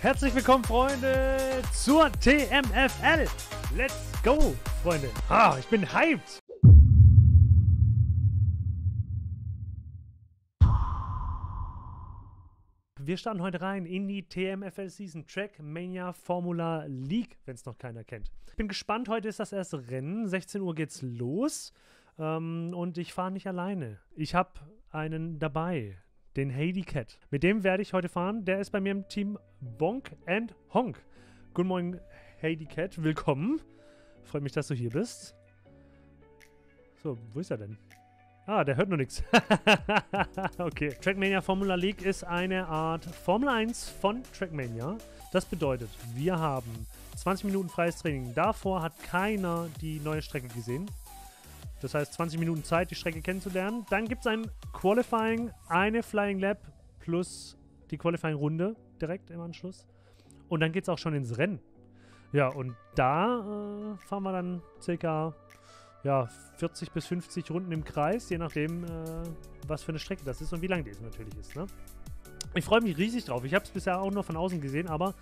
Herzlich willkommen, Freunde, zur TMFL. Let's go, Freunde. Ah, ich bin hyped. Wir starten heute rein in die TMFL Season Track Mania Formula League, wenn es noch keiner kennt. Ich bin gespannt, heute ist das erste Rennen. 16 Uhr geht's los. Ähm, und ich fahre nicht alleine. Ich habe einen dabei, den Heidi Cat. Mit dem werde ich heute fahren. Der ist bei mir im Team Bonk and Honk. Guten Morgen, Heidi Cat. Willkommen. Freut mich, dass du hier bist. So, wo ist er denn? Ah, der hört noch nichts. okay. Trackmania Formula League ist eine Art Formel 1 von Trackmania. Das bedeutet, wir haben 20 Minuten freies Training. Davor hat keiner die neue Strecke gesehen. Das heißt 20 Minuten Zeit, die Strecke kennenzulernen. Dann gibt es ein Qualifying, eine Flying Lap plus die Qualifying-Runde direkt im Anschluss. Und dann geht es auch schon ins Rennen. Ja, und da äh, fahren wir dann circa ja, 40 bis 50 Runden im Kreis, je nachdem, äh, was für eine Strecke das ist und wie lang die natürlich ist. Ne? Ich freue mich riesig drauf. Ich habe es bisher auch nur von außen gesehen, aber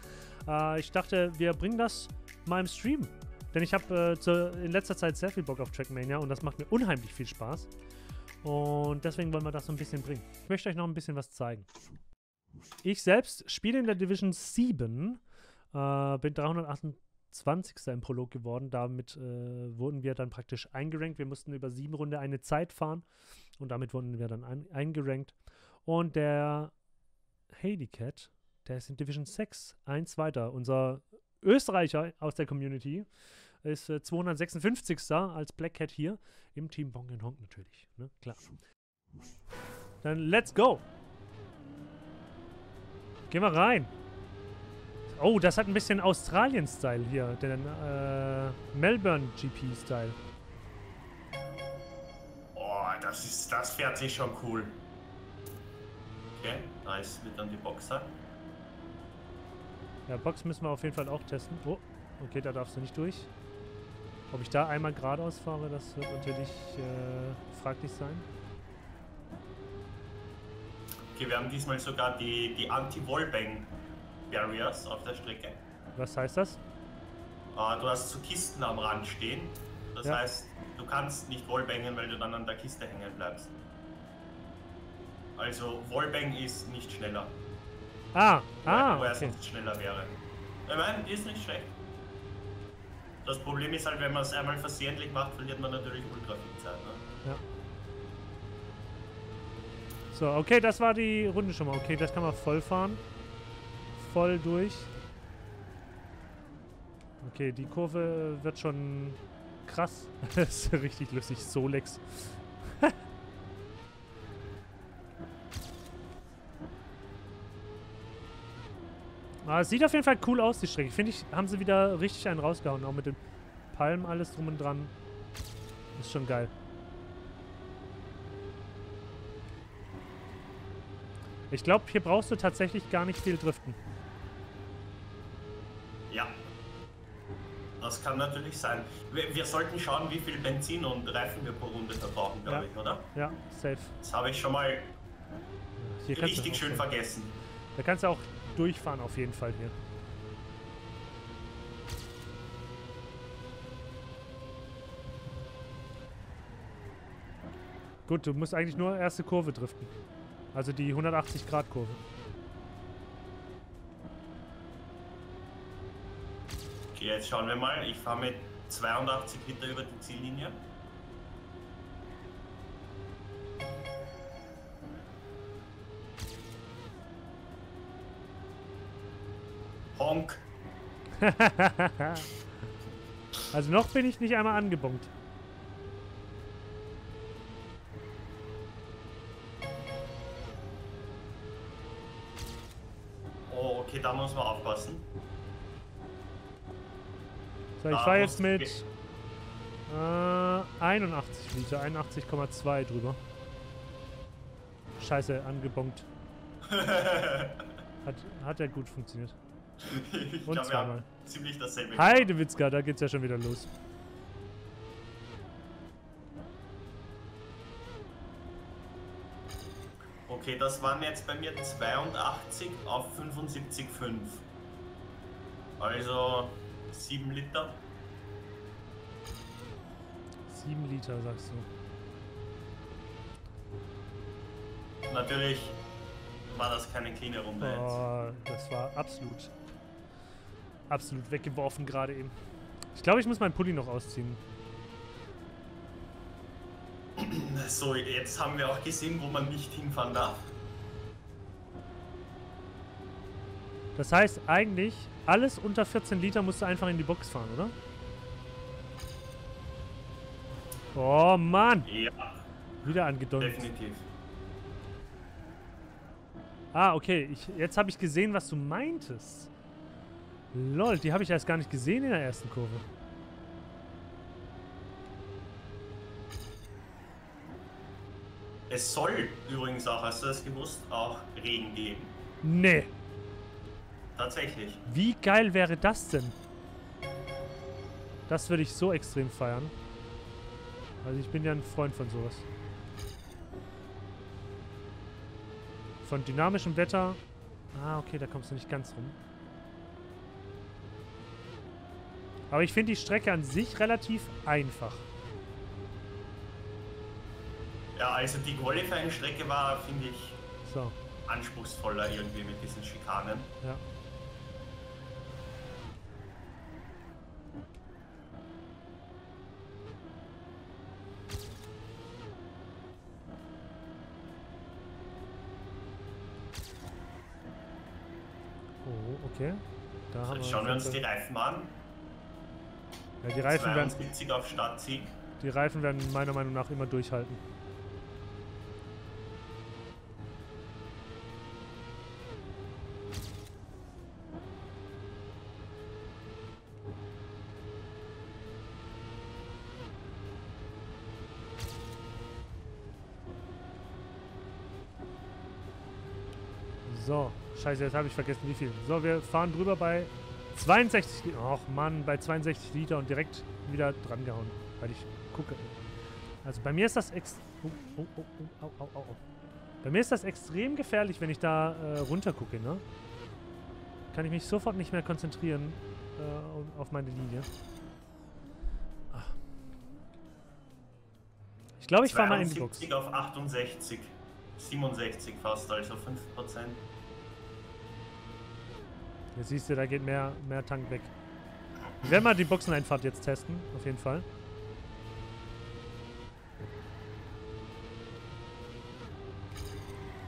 äh, ich dachte, wir bringen das mal im Stream denn ich habe äh, in letzter Zeit sehr viel Bock auf Trackmania und das macht mir unheimlich viel Spaß. Und deswegen wollen wir das so ein bisschen bringen. Ich möchte euch noch ein bisschen was zeigen. Ich selbst spiele in der Division 7, äh, bin 328. im Prolog geworden. Damit äh, wurden wir dann praktisch eingerankt. Wir mussten über sieben Runde eine Zeit fahren und damit wurden wir dann ein eingerankt. Und der Haley Cat, der ist in Division 6, eins weiter. Unser Österreicher aus der Community, ist äh, 256. als Black Cat hier im Team Bong Honk natürlich. Ne? Klar. Dann let's go. Gehen wir rein. Oh, das hat ein bisschen Australien-Style hier. Den äh, Melbourne GP-Style. Oh, das ist, das fährt sich schon cool. Okay, ist wird dann die Boxer. Ja, Box müssen wir auf jeden Fall auch testen. Oh, okay, da darfst du nicht durch. Ob ich da einmal geradeaus fahre, das wird natürlich äh, fraglich sein. Okay, wir haben diesmal sogar die, die Anti-Wallbang-Barriers auf der Strecke. Was heißt das? Uh, du hast so Kisten am Rand stehen. Das ja. heißt, du kannst nicht Wallbangen, weil du dann an der Kiste hängen bleibst. Also Wallbang ist nicht schneller. Ah, ah, wo er okay. sonst schneller wäre. Ich meine, ist nicht schlecht. Das Problem ist halt, wenn man es einmal versehentlich macht, verliert man natürlich ultra viel Zeit. Ne? Ja. So, okay, das war die Runde schon mal. Okay, das kann man voll fahren. Voll durch. Okay, die Kurve wird schon krass. das ist richtig lustig. Solex. Aber es sieht auf jeden Fall cool aus, die Strecke. Finde ich, haben sie wieder richtig einen rausgehauen. Auch mit den Palmen, alles drum und dran. Ist schon geil. Ich glaube, hier brauchst du tatsächlich gar nicht viel driften. Ja. Das kann natürlich sein. Wir, wir, sollten schauen, wie viel Benzin und Reifen wir pro Runde verbrauchen, glaube ja. ich, oder? Ja, safe. Das habe ich schon mal richtig schön vergessen. Da kannst du auch durchfahren auf jeden Fall hier. Gut, du musst eigentlich nur erste Kurve driften. Also die 180 Grad Kurve. Okay, jetzt schauen wir mal. Ich fahre mit 82 Meter über die Ziellinie. Honk. also noch bin ich nicht einmal angebonkt. Oh, okay, da muss man aufpassen. So, ich fahre jetzt mit äh, 81 Liter, 81,2 drüber. Scheiße, angebonkt. hat, hat ja gut funktioniert. Ich glaube, ja, ziemlich dasselbe. Heidewitzka, da geht's ja schon wieder los. Okay, das waren jetzt bei mir 82 auf 75,5. Also 7 Liter. 7 Liter, sagst du. Natürlich war das keine kleine Runde oh, jetzt. Das war absolut, absolut weggeworfen gerade eben. Ich glaube, ich muss meinen Pulli noch ausziehen. So, jetzt haben wir auch gesehen, wo man nicht hinfahren darf. Das heißt eigentlich, alles unter 14 Liter musst du einfach in die Box fahren, oder? Oh Mann! Ja. Wieder angedonnert. Definitiv. Ah, okay. Ich, jetzt habe ich gesehen, was du meintest. Lol, die habe ich erst gar nicht gesehen in der ersten Kurve. Es soll übrigens auch, hast du das gewusst, auch Regen geben. Nee. Tatsächlich. Wie geil wäre das denn? Das würde ich so extrem feiern. Also ich bin ja ein Freund von sowas. Von dynamischem Wetter. Ah, okay, da kommst du nicht ganz rum. Aber ich finde die Strecke an sich relativ einfach. Ja, also die Qualifying-Strecke war, finde ich, so. anspruchsvoller irgendwie mit diesen Schikanen. Ja. Oh, okay. Da so, wir schauen wir uns die Reifen an. Ja, die Reifen werden. auf Startsieg. Die Reifen werden meiner Meinung nach immer durchhalten. So, scheiße, jetzt habe ich vergessen, wie viel. So, wir fahren drüber bei 62 Liter. Och Mann, bei 62 Liter und direkt wieder dran gehauen, weil ich gucke. Also bei mir ist das ex... Oh, oh, oh, oh, oh, oh, oh. Bei mir ist das extrem gefährlich, wenn ich da äh, runter gucke, ne? Kann ich mich sofort nicht mehr konzentrieren äh, auf meine Linie. Ach. Ich glaube, ich fahre mal in die Box. auf 68. 67 fast, also 5%. Jetzt siehst du, da geht mehr, mehr Tank weg. Wir werden mal die Boxeneinfahrt jetzt testen, auf jeden Fall.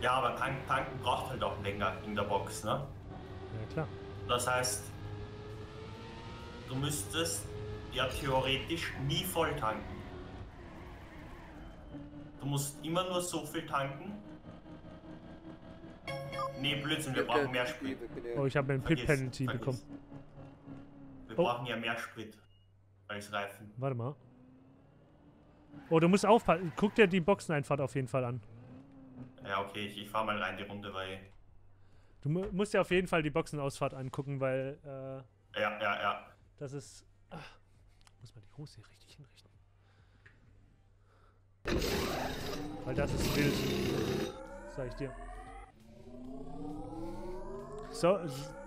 Ja, aber Tank, tanken braucht halt auch länger in der Box, ne? Ja, klar. Das heißt, du müsstest ja theoretisch nie voll tanken. Du musst immer nur so viel tanken, Nee, Blödsinn, wir brauchen mehr Sprit. Oh, ich habe einen Pit Penalty vergiss. bekommen. Wir oh. brauchen ja mehr Sprit als Reifen. Warte mal. Oh, du musst aufpassen. Guck dir die Boxeneinfahrt auf jeden Fall an. Ja, okay, ich, ich fahr mal rein die Runde, weil... Du mu musst dir auf jeden Fall die Boxenausfahrt angucken, weil... Äh, ja, ja, ja. Das ist... Ach, muss man die Hose hier richtig hinrichten. Weil das ist wild. Sag ich dir. So,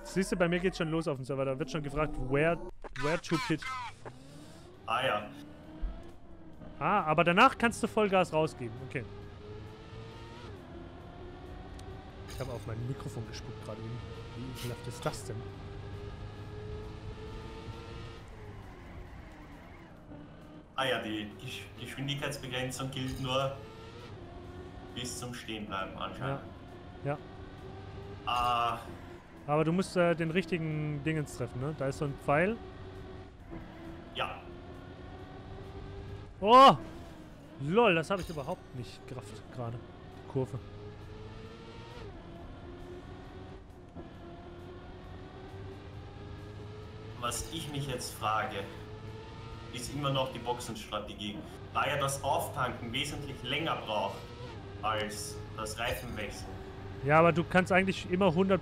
siehst du, bei mir geht's schon los auf dem Server. Da wird schon gefragt, where, where to pit. Ah ja. Ah, aber danach kannst du Vollgas rausgeben. Okay. Ich habe auf mein Mikrofon gespuckt gerade eben. Wie ekelhaft ist das denn? Ah ja, die, die Geschwindigkeitsbegrenzung gilt nur bis zum Stehenbleiben anscheinend. Ja. ja. Ah. Aber du musst äh, den richtigen Dingens treffen, ne? Da ist so ein Pfeil. Ja. Oh! Lol, das habe ich überhaupt nicht gerafft gerade. Kurve. Was ich mich jetzt frage, ist immer noch die Boxenstrategie. Da ja das Auftanken wesentlich länger braucht als das Reifenwechseln ja, aber du kannst eigentlich immer 100%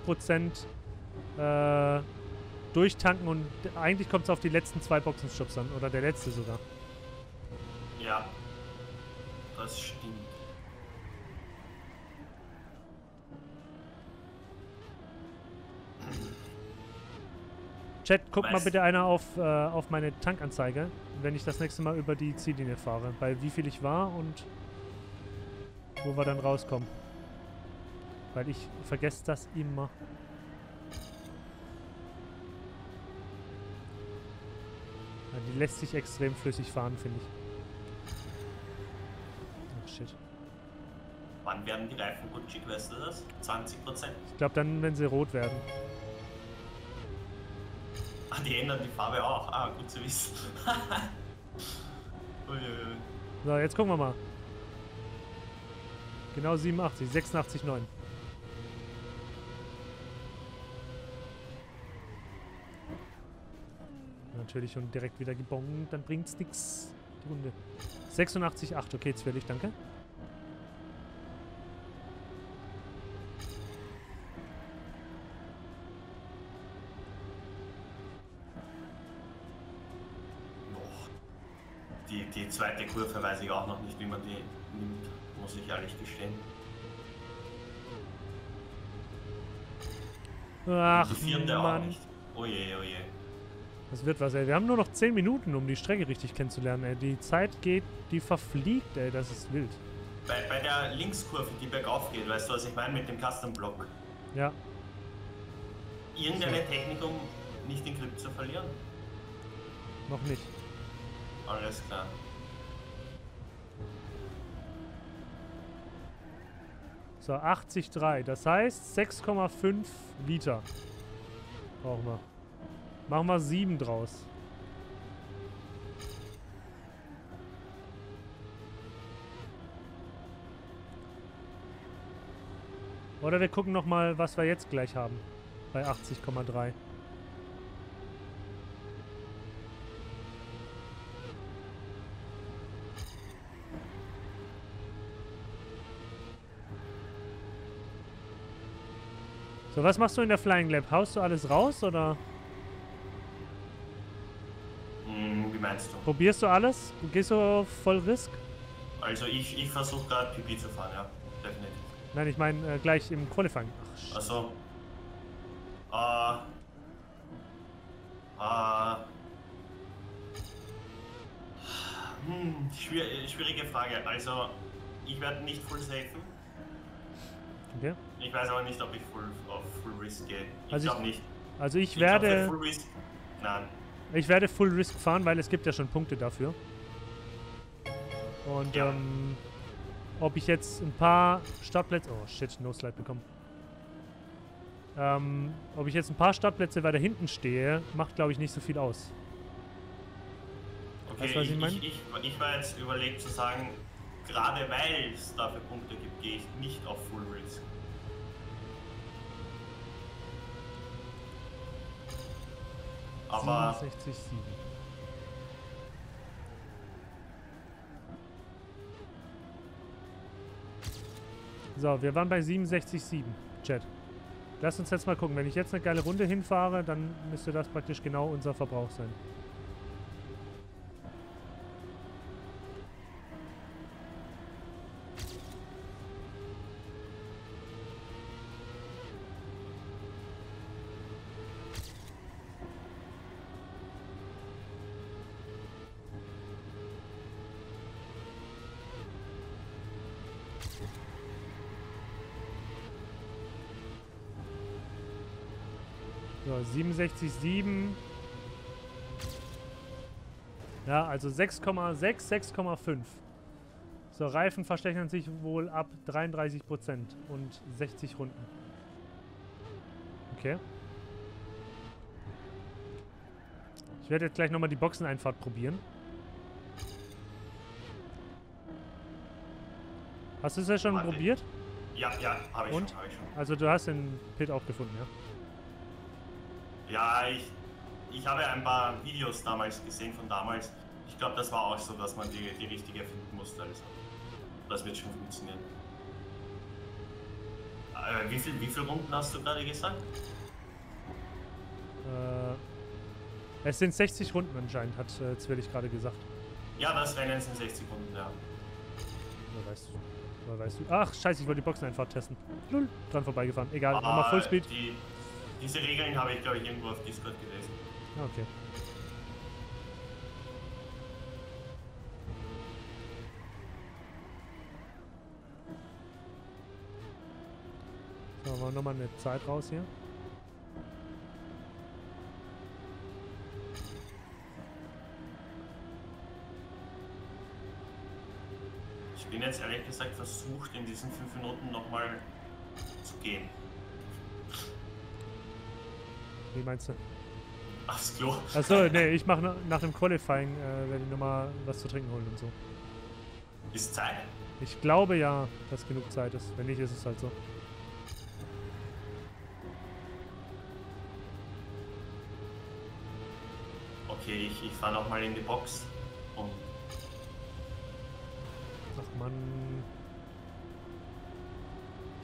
äh, durchtanken und eigentlich kommt es auf die letzten zwei Boxenstops an. Oder der letzte sogar. Ja, das stimmt. Chat, guck weißt. mal bitte einer auf, äh, auf meine Tankanzeige, wenn ich das nächste Mal über die Ziellinie fahre. Bei wie viel ich war und wo wir dann rauskommen. Weil ich vergesse das immer. Die lässt sich extrem flüssig fahren, finde ich. Ach, shit. Wann werden die Reifen rutschig, weißt du das? 20%? Ich glaube dann, wenn sie rot werden. Ah, die ändern die Farbe auch. Ah, gut zu wissen. Uiuiui. So, jetzt gucken wir mal. Genau 87, 86, 9. Natürlich und direkt wieder gebongt, dann bringt's nix. Die Runde. 86, 8. Okay, jetzt ich, danke. Die, die zweite Kurve weiß ich auch noch nicht, wie man die nimmt, muss ich ehrlich gestehen. Ach, die vierte Mann. auch nicht. Oje, oje. Das wird was, ey. Wir haben nur noch 10 Minuten, um die Strecke richtig kennenzulernen, ey. Die Zeit geht, die verfliegt, ey. Das ist wild. Bei, bei der Linkskurve, die bergauf geht, weißt du, was ich meine mit dem Custom-Block? Ja. Irgendeine so. Technik, um nicht den Grip zu verlieren? Noch nicht. Alles klar. So, 80,3. Das heißt 6,5 Liter. Brauchen wir. Machen wir 7 draus. Oder wir gucken nochmal, was wir jetzt gleich haben. Bei 80,3. So, was machst du in der Flying Lab? Haust du alles raus oder? Meinst du? Probierst du alles? Gehst du voll Risk? Also ich, ich versuche gerade Pipi zu fahren, ja. Definitiv. Nein, ich meine äh, gleich im Qualifying. Ach, Achso. Äh. Äh. Hm, schwier schwierige Frage. Also, ich werde nicht full safen. Okay. Ich weiß aber nicht, ob ich full, auf Full Risk gehe. Ich also glaube nicht. Also ich, ich werde... Full Risk, nein. Ich werde Full Risk fahren, weil es gibt ja schon Punkte dafür. Und ja. ähm, ob ich jetzt ein paar Startplätze... Oh shit, No Slide bekommen. Ähm, ob ich jetzt ein paar Startplätze weiter hinten stehe, macht glaube ich nicht so viel aus. Okay, weißt, was ich, ich, ich, ich, ich war jetzt überlegt zu sagen, gerade weil es dafür Punkte gibt, gehe ich nicht auf Full Risk. Aber 67, 7. So, wir waren bei 67,7. Chat. Lass uns jetzt mal gucken. Wenn ich jetzt eine geile Runde hinfahre, dann müsste das praktisch genau unser Verbrauch sein. So, 67,7. Ja, also 6,6, 6,5. So, Reifen verstärken sich wohl ab 33% und 60 Runden. Okay. Ich werde jetzt gleich nochmal die Boxeneinfahrt probieren. Hast du es ja schon Warte. probiert? Ja, ja, habe ich, Und? Hab ich schon. Also du hast den Pit auch gefunden, ja? Ja, ich, ich habe ein paar Videos damals gesehen von damals. Ich glaube, das war auch so, dass man die, die richtige finden musste. Also, das wird schon funktionieren. Äh, wie, viel, wie viele Runden hast du gerade gesagt? Äh, es sind 60 Runden anscheinend, hat äh, Zwillig gerade gesagt. Ja, das Rennen sind 60 Runden, ja. Woher weißt du? Woher weißt du? Ach, scheiße, ich wollte die Boxeneinfahrt testen. Null, dran vorbeigefahren. Egal, ah, nochmal Fullspeed. Die, diese Regeln habe ich, glaube ich, irgendwo auf Discord gelesen. Okay. So, machen wir nochmal eine Zeit raus hier. Jetzt ehrlich gesagt versucht, in diesen fünf Minuten nochmal zu gehen. Wie meinst du? Aufs Klo. Achso, nee, ich mache nach dem Qualifying, äh, werde ich nochmal was zu trinken holen und so. Ist Zeit? Ich glaube ja, dass genug Zeit ist. Wenn nicht, ist es halt so. Okay, ich, ich fahre nochmal in die Box und. Ach man.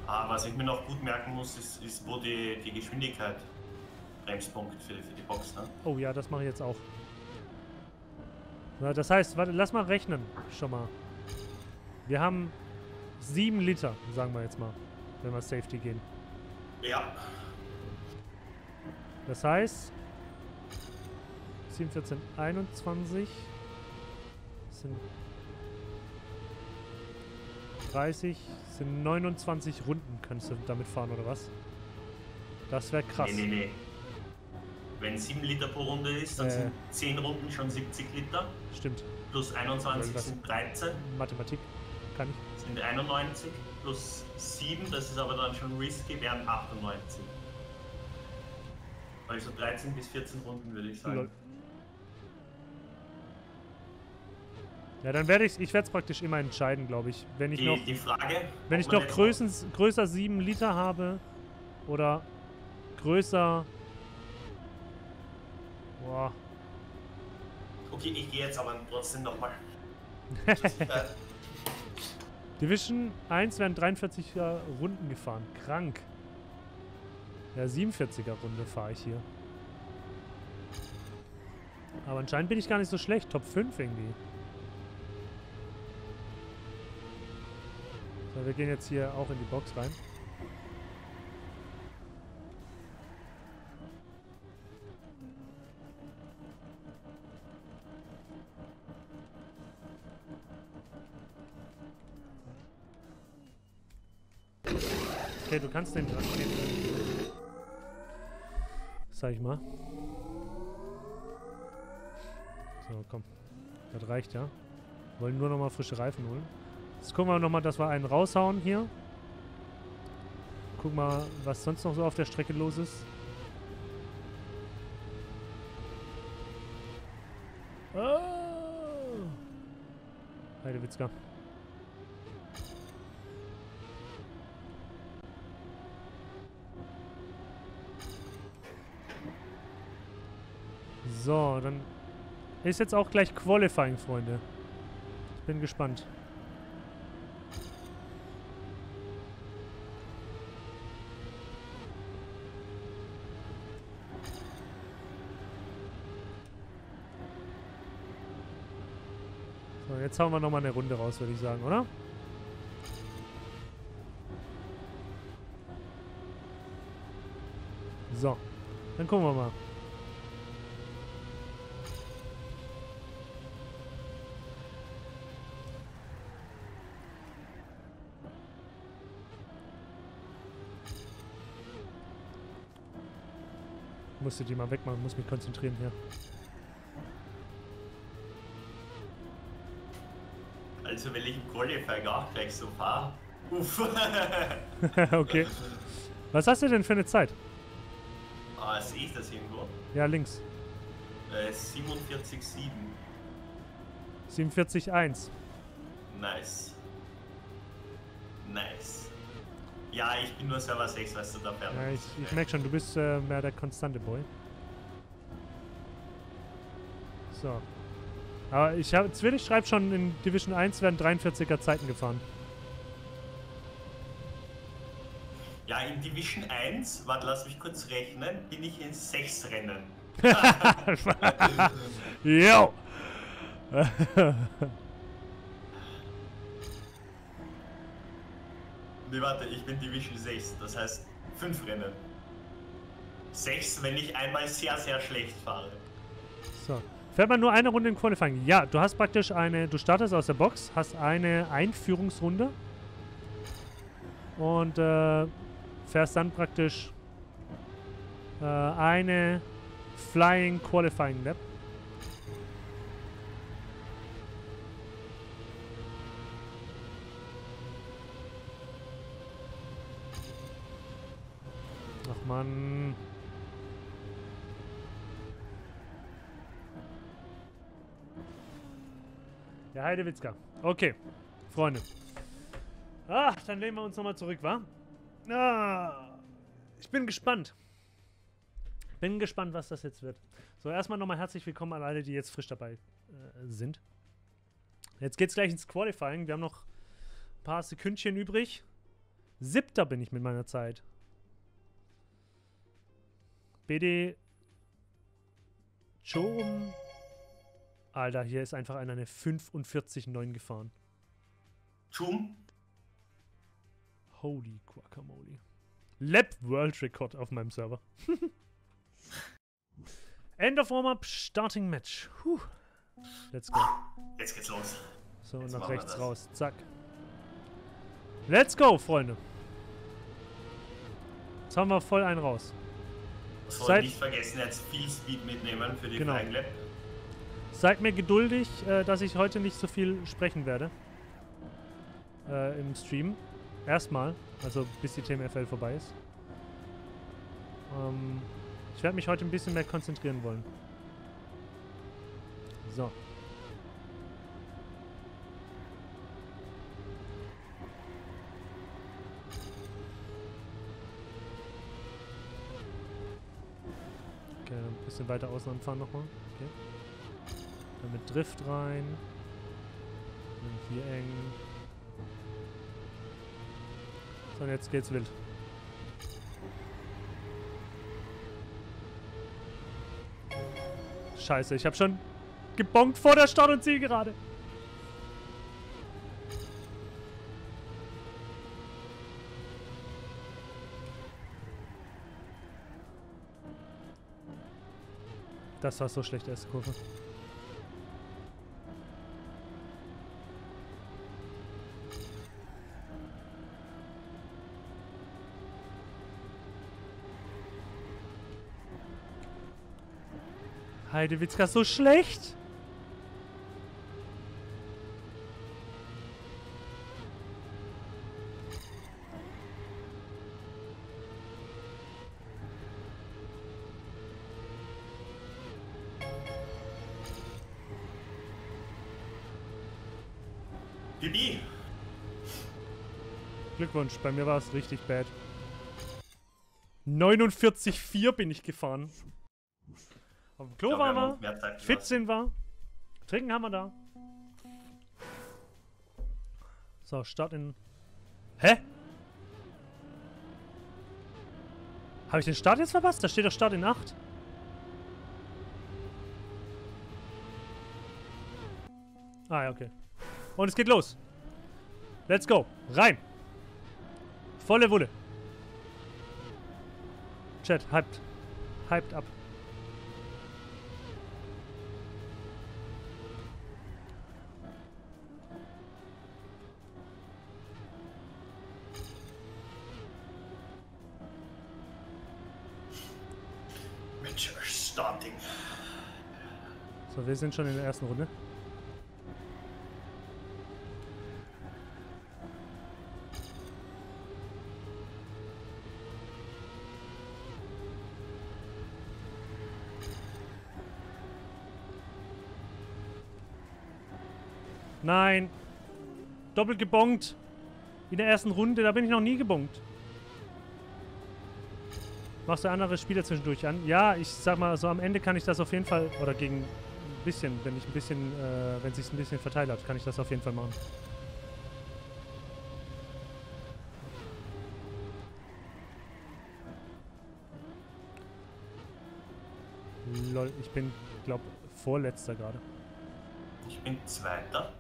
Ah, was ich mir noch gut merken muss, ist, ist wo die, die Geschwindigkeit Bremspunkt für, für die Box, ne? Oh ja, das mache ich jetzt auch. Na, das heißt, warte, lass mal rechnen. Schon mal. Wir haben 7 Liter, sagen wir jetzt mal, wenn wir Safety gehen. Ja. Das heißt, 7, 14, 21 sind 30, sind 29 Runden kannst du damit fahren, oder was? Das wäre krass. Nee, nee, nee. Wenn 7 Liter pro Runde ist, dann äh. sind 10 Runden schon 70 Liter. Stimmt. Plus 21 sind 13. Mathematik kann ich. Sind 91 plus 7, das ist aber dann schon risky, wären 98. Also 13 bis 14 Runden würde ich sagen. Lol. Ja, dann werde ich, ich werde es praktisch immer entscheiden, glaube ich. Wenn ich die, noch, die Frage, wenn ich noch größens, größer 7 Liter habe oder größer Boah. Okay, ich gehe jetzt aber trotzdem nochmal. Division 1 werden 43er Runden gefahren. Krank. Ja, 47er Runde fahre ich hier. Aber anscheinend bin ich gar nicht so schlecht. Top 5 irgendwie. Wir gehen jetzt hier auch in die Box rein. Okay, du kannst den dran stehen. Sag ich mal. So, komm. Das reicht ja. Wollen nur nochmal frische Reifen holen. Jetzt gucken wir nochmal, dass wir einen raushauen hier. Guck mal, was sonst noch so auf der Strecke los ist. Oh! Heidewitzka. So, dann ist jetzt auch gleich Qualifying, Freunde. Ich bin gespannt. Jetzt hauen wir nochmal eine Runde raus, würde ich sagen, oder? So, dann gucken wir mal. musste die mal wegmachen, muss mich konzentrieren hier. Also will ich im Qualifying auch gleich so fahren. Uff. okay. Was hast du denn für eine Zeit? Ah, sehe ich das irgendwo? Ja, links. Äh, 47,7. 47,1. Nice. Nice. Ja, ich bin nur Server 6, weißt du, da fährt Ja, ich, ich merke schon, du bist äh, mehr der konstante Boy. So. Aber ich habe, Zwillig schreibt schon, in Division 1 werden 43er Zeiten gefahren. Ja, in Division 1, warte, lass mich kurz rechnen, bin ich in 6 Rennen. Jo! Nee, warte, ich bin Division 6, das heißt 5 Rennen. 6, wenn ich einmal sehr, sehr schlecht fahre. So. Fährt man nur eine Runde im Qualifying? Ja, du hast praktisch eine, du startest aus der Box, hast eine Einführungsrunde und äh, fährst dann praktisch äh, eine Flying Qualifying Lap. Ach man. Der Heidewitzka. Okay, Freunde. Ah, dann lehnen wir uns nochmal zurück, wa? Ah, ich bin gespannt. Bin gespannt, was das jetzt wird. So, erstmal nochmal herzlich willkommen an alle, die jetzt frisch dabei äh, sind. Jetzt geht's gleich ins Qualifying. Wir haben noch ein paar Sekündchen übrig. Siebter bin ich mit meiner Zeit. BD Chom. Alter, hier ist einfach einer eine 45,9 gefahren. Chum? Holy Guacamole. Lab World Record auf meinem Server. End of Warm-Up, Starting Match. Puh. Let's go. Jetzt geht's los. So, Jetzt nach rechts raus. Zack. Let's go, Freunde. Jetzt haben wir voll einen raus. Seid nicht vergessen, jetzt viel Speed mitnehmen für die genau. Flying Lab. Seid mir geduldig, äh, dass ich heute nicht so viel sprechen werde. Äh, Im Stream. Erstmal. Also bis die TMFL vorbei ist. Ähm, ich werde mich heute ein bisschen mehr konzentrieren wollen. So. Okay, ein bisschen weiter außen anfahren nochmal. Okay. Dann mit Drift rein. Und hier eng. So, und jetzt geht's wild. Scheiße, ich habe schon gebonkt vor der Start- und Zielgerade. Das war so schlecht, erste Kurve. Heidewitzka so schlecht? Bibi! Glückwunsch, bei mir war es richtig bad. 49,4 bin ich gefahren. Auf dem Klo glaub, waren wir. Fit sind wir. Trinken haben wir da. So, Start in. Hä? Habe ich den Start jetzt verpasst? Da steht doch Start in 8. Ah, ja, okay. Und es geht los. Let's go. Rein. Volle Wulle. Chat, hyped. Hyped ab. Wir sind schon in der ersten Runde. Nein. Doppelt gebongt. In der ersten Runde, da bin ich noch nie gebongt. Machst du andere Spieler zwischendurch an? Ja, ich sag mal, so am Ende kann ich das auf jeden Fall, oder gegen bisschen, wenn ich ein bisschen, äh, wenn sich ein bisschen verteilt hat, kann ich das auf jeden Fall machen. Lol, ich bin, glaub, vorletzter gerade. Ich bin zweiter.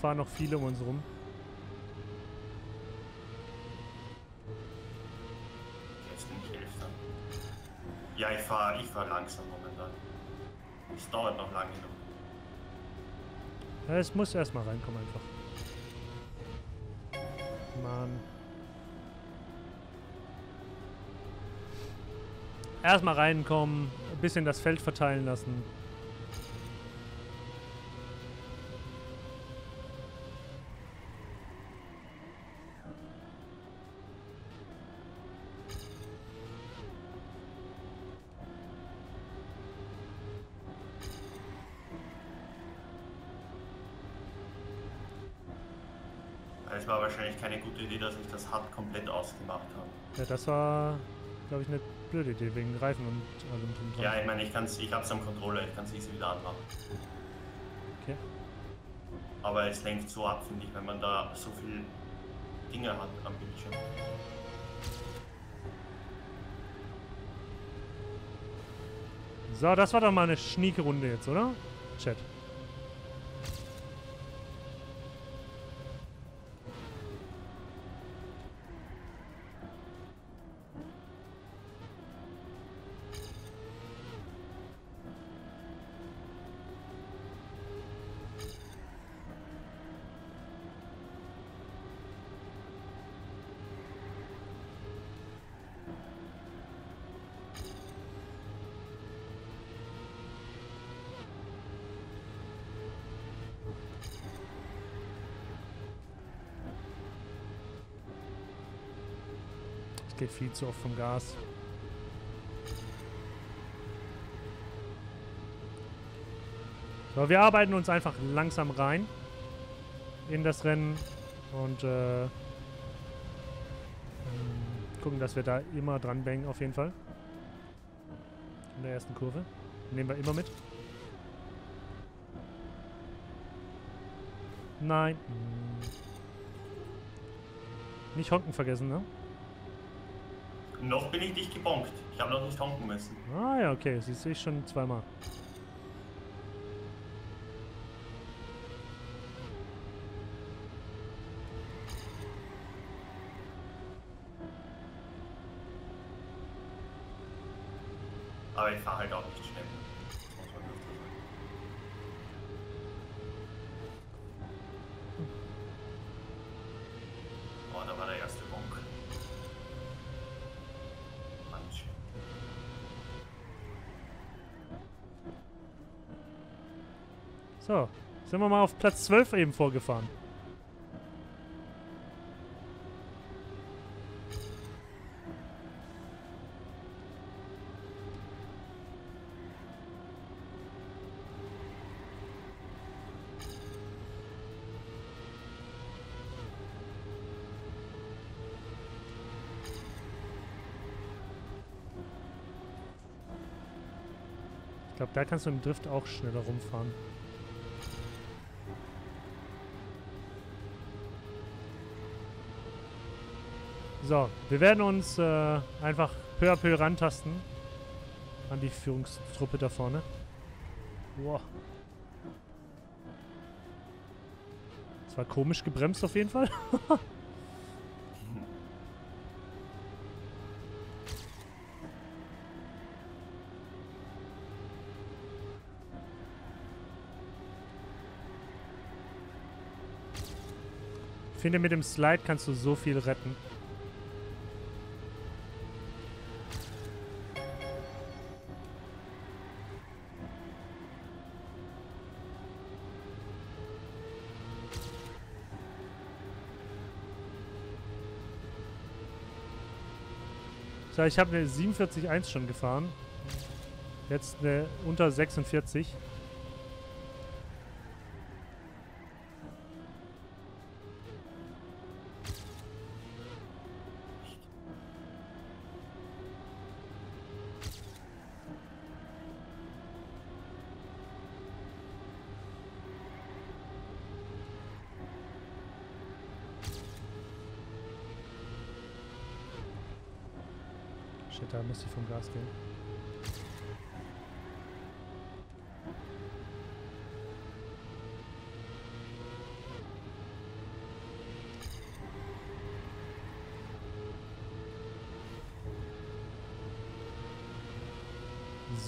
fahren noch viele um uns rum. Jetzt bin ich Elfter. Ja, fahr langsam momentan. Es dauert noch lange genug. Ja, es muss erstmal reinkommen einfach. Mann. Erstmal reinkommen, ein bisschen das Feld verteilen lassen. Es war wahrscheinlich keine gute Idee, dass ich das Hard komplett ausgemacht habe. Ja, das war, glaube ich, eine blöde Idee wegen Reifen und allem drum Ja, ich meine, ich, kann's, ich habe es am Controller, ich kann es easy wieder anmachen. Okay. Aber es lenkt so ab, finde ich, wenn man da so viele Dinge hat am Bildschirm. So, das war doch mal eine schnieke Runde jetzt, oder? Chat. Viel zu oft vom Gas. So, wir arbeiten uns einfach langsam rein in das Rennen und äh, ähm, gucken, dass wir da immer dran bängen auf jeden Fall. In der ersten Kurve. Nehmen wir immer mit. Nein. Nicht Honken vergessen, ne? Noch bin ich nicht gebonkt. Ich habe noch nicht honken müssen. Ah ja, okay. Sie sehe ich schon zweimal. Aber ich fahre halt auch nicht schnell. So, sind wir mal auf Platz 12 eben vorgefahren. Ich glaube, da kannst du im Drift auch schneller rumfahren. So, wir werden uns äh, einfach peu à peu rantasten an die Führungstruppe da vorne. Boah. Das war komisch gebremst auf jeden Fall. Ich finde, mit dem Slide kannst du so viel retten. So, ich habe eine 47.1 schon gefahren. Jetzt eine unter 46. müsste ich vom Gas gehen.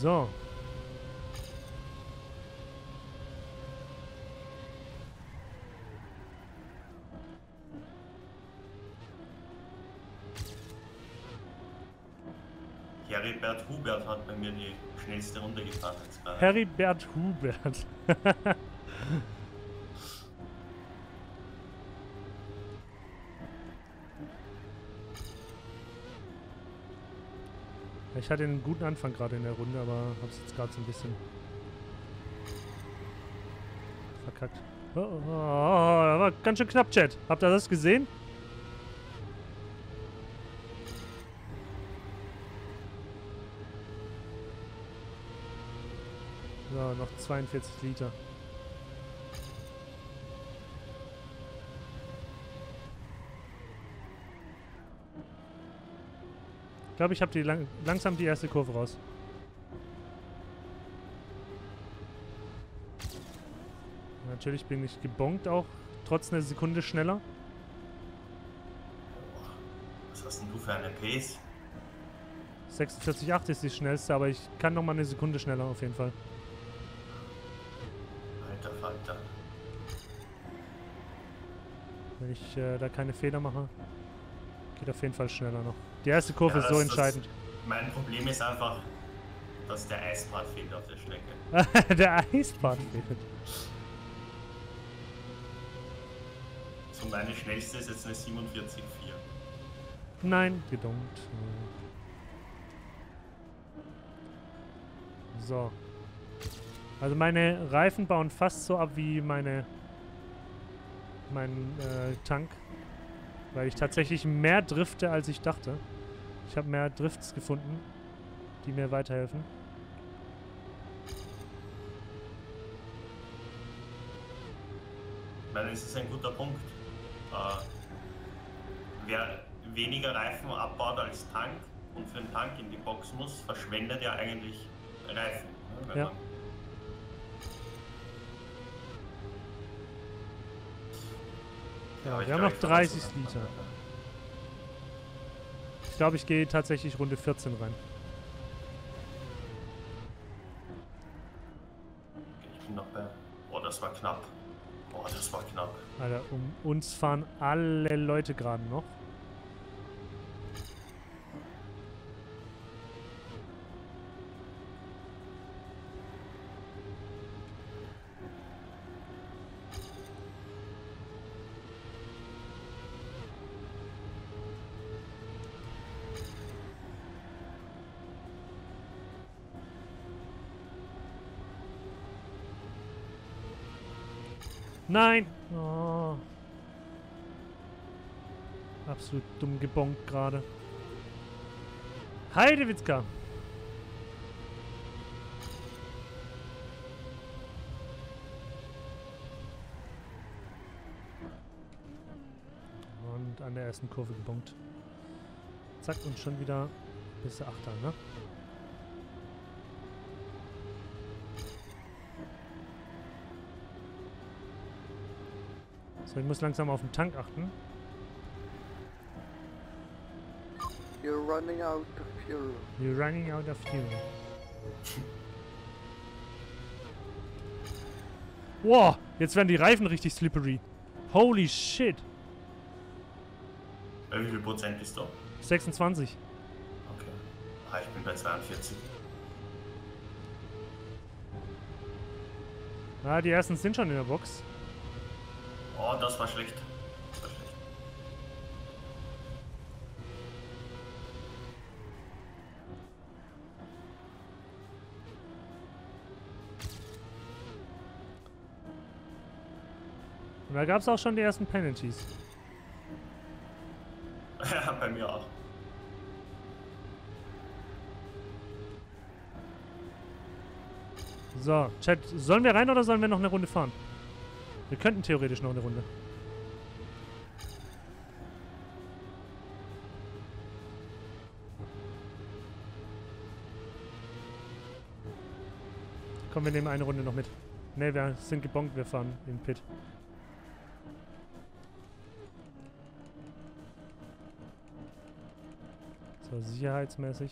So. Heribert Hubert hat bei mir die schnellste Runde gefahren. Heribert Hubert. ich hatte einen guten Anfang gerade in der Runde, aber hab's jetzt gerade so ein bisschen verkackt. Oh, oh, oh, oh, war ganz schön knapp, Chat. Habt ihr das gesehen? So, noch 42 Liter. Ich glaube, ich habe die lang langsam die erste Kurve raus. Natürlich bin ich gebonkt auch, trotz einer Sekunde schneller. Was hast denn du für eine Pace? 46,8 ist die schnellste, aber ich kann noch mal eine Sekunde schneller auf jeden Fall. Wenn ich äh, da keine Fehler mache, geht auf jeden Fall schneller noch. Die erste Kurve ja, ist so entscheidend. mein Problem ist einfach, dass der Eispart fehlt auf der Strecke. der Eispart fehlt. So meine schnellste ist jetzt eine 47,4. Nein, gedunkt. So. Also meine Reifen bauen fast so ab wie meine mein äh, Tank. Weil ich tatsächlich mehr drifte, als ich dachte. Ich habe mehr Drifts gefunden, die mir weiterhelfen. Meine, es ist ein guter Punkt. Äh, wer weniger Reifen abbaut als Tank und für einen Tank in die Box muss, verschwendet ja eigentlich Reifen. Ne, ja. Ja, wir haben noch 30 Liter. Ich glaube, ich gehe tatsächlich Runde 14 rein. Ich bin noch bei... Oh, das war knapp. Oh, das war knapp. Alter, um uns fahren alle Leute gerade noch. Nein! Oh. Absolut dumm gebonkt gerade. Heidewitzka! Und an der ersten Kurve gebonkt. Zack, und schon wieder bis der Achter, ne? So, ich muss langsam auf den Tank achten. You're running out of fuel. You're running out of fuel. wow, jetzt werden die Reifen richtig slippery. Holy shit. Bei wie viel Prozent bist du? 26. Okay. Ah, ich bin bei 42. Ah, die ersten sind schon in der Box. Das war schlecht. Das war schlecht. Und da gab es auch schon die ersten Penalties. Ja, bei mir auch. So, Chat, sollen wir rein oder sollen wir noch eine Runde fahren? Wir könnten theoretisch noch eine Runde. Komm, wir nehmen eine Runde noch mit. Ne, wir sind gebonkt, wir fahren in den Pit. So, sicherheitsmäßig.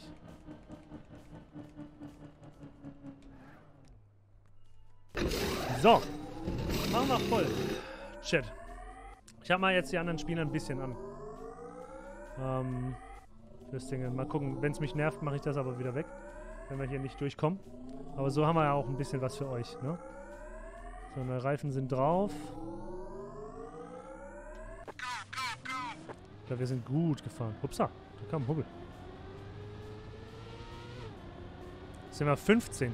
So. Machen wir voll. Shit. Ich habe mal jetzt die anderen Spieler ein bisschen an. Ähm, das Ding. Mal gucken. Wenn es mich nervt, mache ich das aber wieder weg. Wenn wir hier nicht durchkommen. Aber so haben wir ja auch ein bisschen was für euch, ne? So, meine Reifen sind drauf. Ich glaube, wir sind gut gefahren. Upsa, da kam Hubbel. Sind wir 15.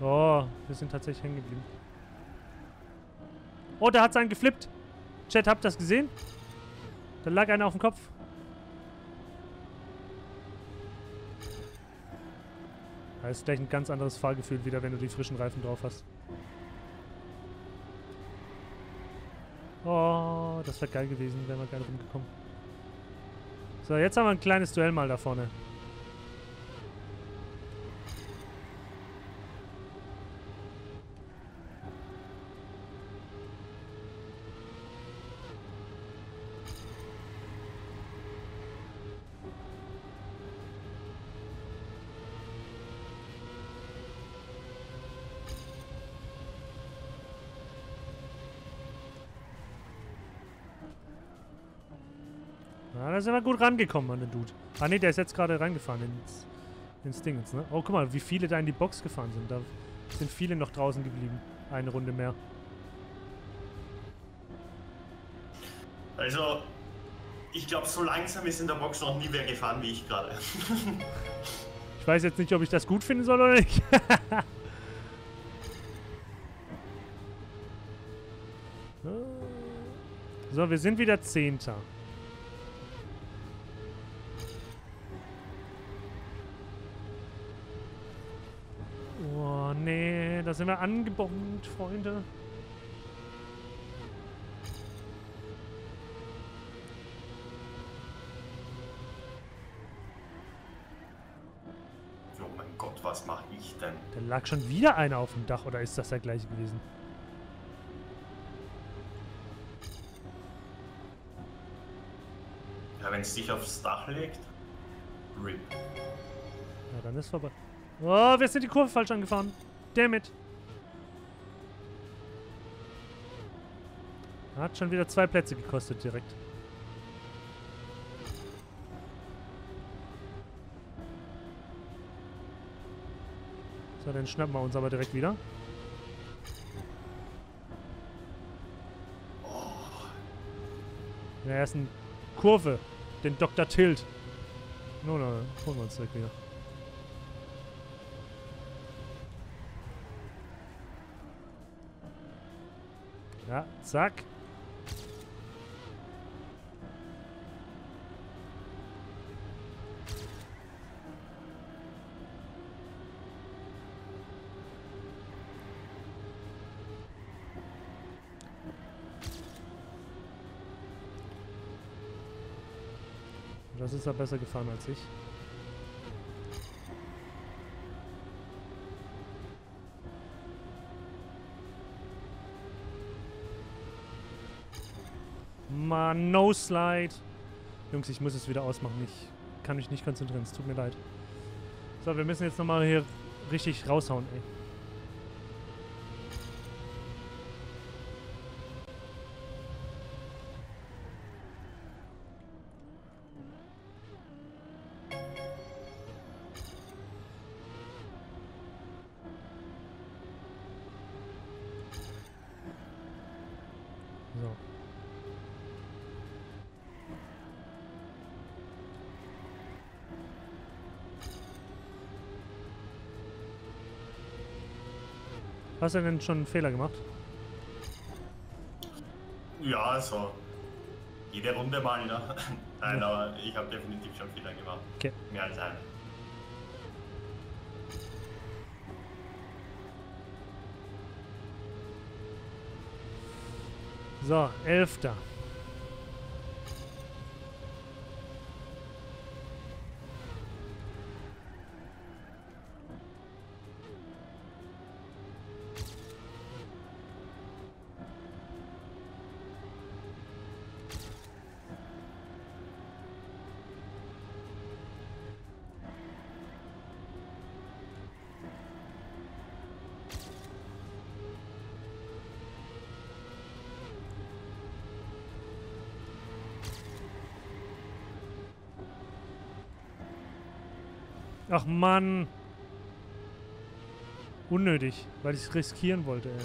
Oh, wir sind tatsächlich hängen geblieben. Oh, da hat einen geflippt. Chat, habt ihr das gesehen? Da lag einer auf dem Kopf. Das ist gleich ein ganz anderes Fahrgefühl wieder, wenn du die frischen Reifen drauf hast. Oh, das wäre geil gewesen, wären wir geil rumgekommen. So, jetzt haben wir ein kleines Duell mal da vorne. Da sind wir gut rangekommen an den Dude. Ah ne, der ist jetzt gerade reingefahren ins, ins Dingens, ne? Oh, guck mal, wie viele da in die Box gefahren sind. Da sind viele noch draußen geblieben. Eine Runde mehr. Also, ich glaube, so langsam ist in der Box noch nie wer gefahren wie ich gerade. Ich weiß jetzt nicht, ob ich das gut finden soll oder nicht. so, wir sind wieder Zehnter. Da sind wir angebombt, Freunde. oh mein Gott, was mache ich denn? Da lag schon wieder einer auf dem Dach, oder ist das der gleiche gewesen? Ja, wenn es dich aufs Dach legt, RIP. Ja, dann ist vorbei. Oh, wir sind die Kurve falsch angefahren. Damn it. Hat schon wieder zwei Plätze gekostet direkt. So, dann schnappen wir uns aber direkt wieder. In der ersten Kurve. Den Dr. Tilt. No, no, no. Holen wir uns direkt wieder. Ja, zack. Das ist er besser gefahren als ich. No slide. Jungs, ich muss es wieder ausmachen. Ich kann mich nicht konzentrieren. Es tut mir leid. So, wir müssen jetzt nochmal hier richtig raushauen, ey. Hast du denn schon einen Fehler gemacht? Ja, also jede Runde mal, ne? Nein, aber ich habe definitiv schon Fehler gemacht. Okay. Mehr als einen. So, Elfter. Ach Mann. Unnötig, weil ich es riskieren wollte, ey.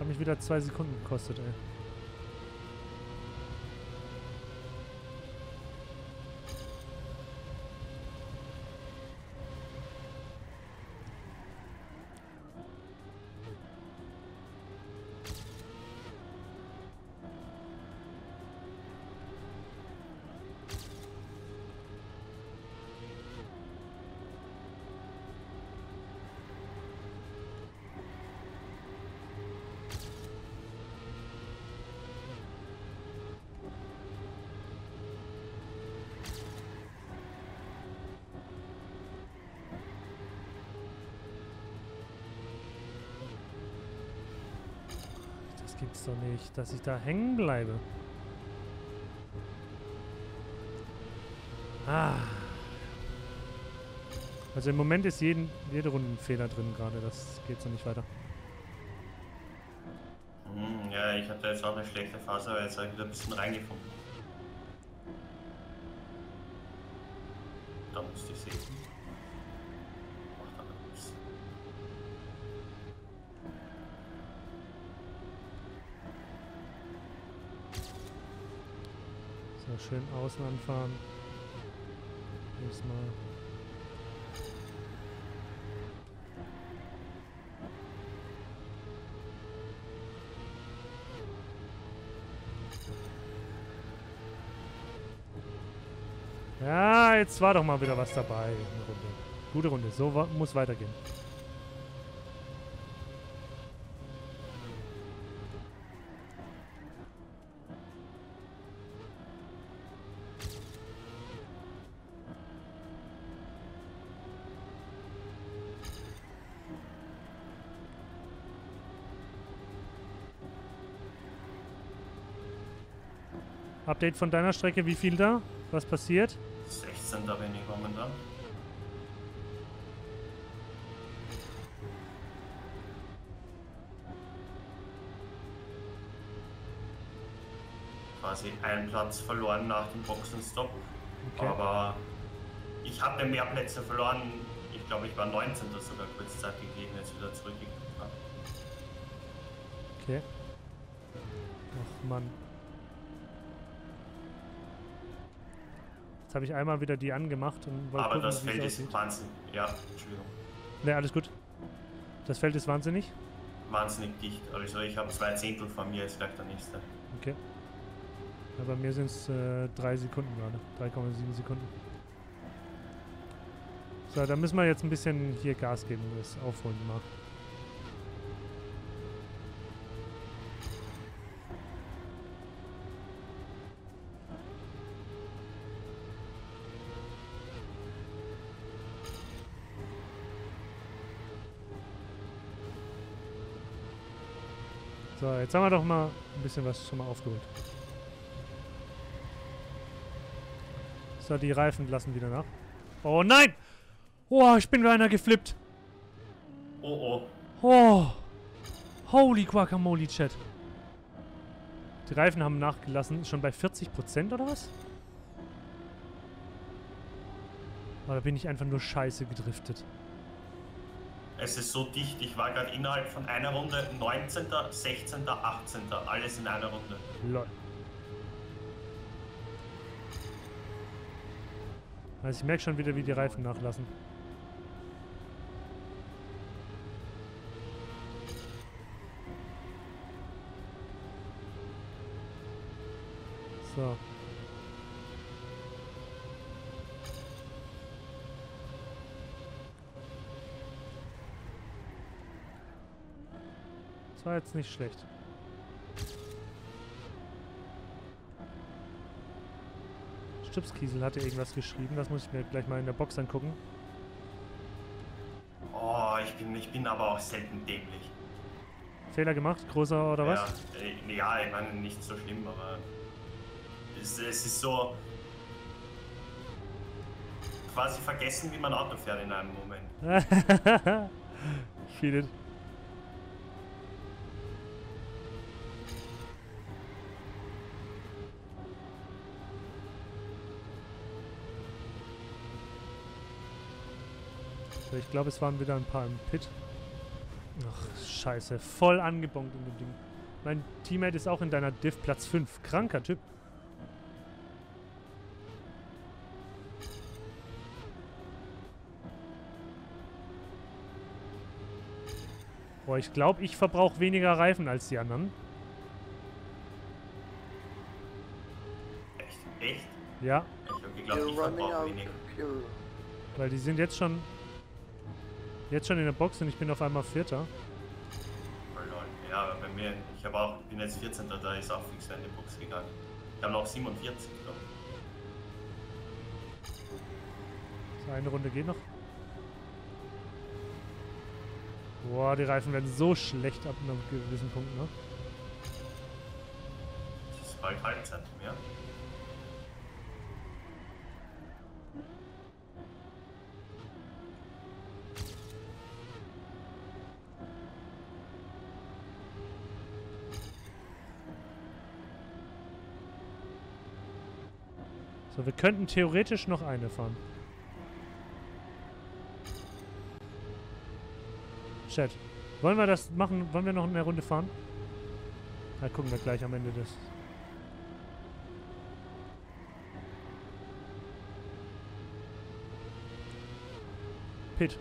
Hat mich wieder zwei Sekunden gekostet, ey. Dass ich da hängen bleibe. Ah. Also im Moment ist jeden, jede Runde ein Fehler drin gerade. Das geht so nicht weiter. Hm, ja, ich hatte jetzt auch eine schlechte Phase, aber jetzt habe ich wieder ein bisschen reingefunden. Da musste ich sehen. Macht aber nichts. So, schön außen anfahren. Diesmal. Ja, jetzt war doch mal wieder was dabei. Eine Runde. Gute Runde. So muss weitergehen. Update von deiner Strecke, wie viel da? Was passiert? 16. bin ich momentan. Quasi einen Platz verloren nach dem Boxenstopp. Okay. Aber ich habe mehr Plätze verloren. Ich glaube, ich war 19. sogar kurzzeitig gegen jetzt wieder zurückgekommen. Okay. Ach Mann. Jetzt habe ich einmal wieder die angemacht und wollte Aber gucken, das Feld aussieht. ist Wahnsinn. Ja, Entschuldigung. Ne, alles gut. Das Feld ist wahnsinnig. Wahnsinnig dicht. Also ich habe zwei Zehntel von mir, ist gleich der nächste. Okay. Ja, bei mir sind es äh, drei Sekunden gerade. 3,7 Sekunden. So, da müssen wir jetzt ein bisschen hier Gas geben das aufholen mal. Jetzt haben wir doch mal ein bisschen was schon mal aufgeholt. So, die Reifen lassen wieder nach. Oh nein! Oh, ich bin beinahe geflippt. Oh oh. Oh. Holy Guacamole, Chat. Die Reifen haben nachgelassen. Schon bei 40% oder was? Oder bin ich einfach nur scheiße gedriftet? Es ist so dicht. Ich war gerade innerhalb von einer Runde 19., 16., 18. Alles in einer Runde. Lol. Also ich merke schon wieder, wie die Reifen nachlassen. So. Das war jetzt nicht schlecht. Stupskiesel hatte irgendwas geschrieben, das muss ich mir gleich mal in der Box angucken. Oh, ich bin, ich bin aber auch selten dämlich. Fehler gemacht, großer oder was? Ja, äh, ja, ich meine, nicht so schlimm, aber es, es ist so quasi vergessen, wie man Auto fährt in einem Moment. Feel it. So, ich glaube, es waren wieder ein paar im Pit. Ach, scheiße. Voll angebongt in dem Ding. Mein Teammate ist auch in deiner Div Platz 5. Kranker Typ. Boah, ich glaube, ich verbrauche weniger Reifen als die anderen. Echt? Echt? Ja, Ich habe geglaubt, ich verbrauche weniger. weil die sind jetzt schon jetzt schon in der Box und ich bin auf einmal Vierter. Ja, aber bei mir, ich habe auch, bin jetzt 14. Da ist auch fix in die Box gegangen. Ich habe noch 47, glaube So, eine Runde geht noch. Boah, die Reifen werden so schlecht ab einem gewissen Punkt, ne? ich. Das ist bald Halbzeit mehr. So, wir könnten theoretisch noch eine fahren. Chat. Wollen wir das machen? Wollen wir noch eine Runde fahren? Na, gucken wir gleich am Ende des. Pit.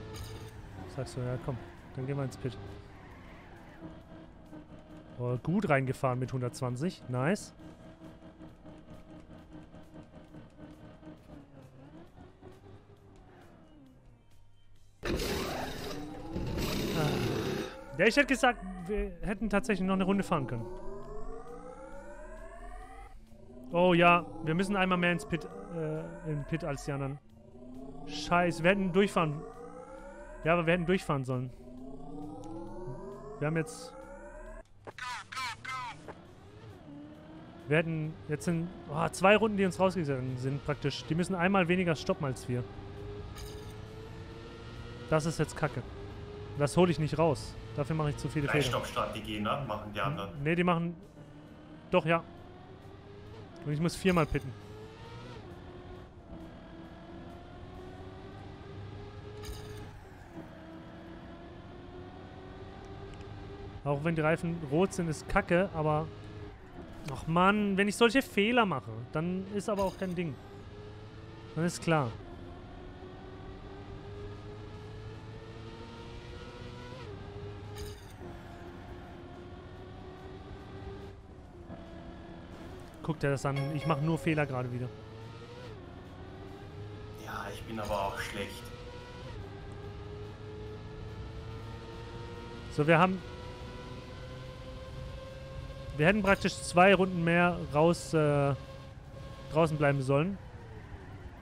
Sagst du, ja komm, dann gehen wir ins Pit. Oh, gut reingefahren mit 120. Nice. Ich hätte gesagt, wir hätten tatsächlich noch eine Runde fahren können. Oh ja, wir müssen einmal mehr ins Pit, äh, in Pit als die anderen. Scheiße, wir hätten durchfahren. Ja, aber wir hätten durchfahren sollen. Wir haben jetzt... Wir hätten... Jetzt sind oh, zwei Runden, die uns rausgegangen sind praktisch. Die müssen einmal weniger stoppen als wir. Das ist jetzt kacke. Das hole ich nicht raus. Dafür mache ich zu viele Fehler. Drei-Stopp-Strategie, ne? Machen die anderen. Ne, die machen. Doch, ja. Und ich muss viermal pitten. Auch wenn die Reifen rot sind, ist kacke, aber. Ach Mann, wenn ich solche Fehler mache, dann ist aber auch kein Ding. Dann ist klar. Guck dir das an. Ich mache nur Fehler gerade wieder. Ja, ich bin aber auch schlecht. So, wir haben. Wir hätten praktisch zwei Runden mehr raus äh, draußen bleiben sollen.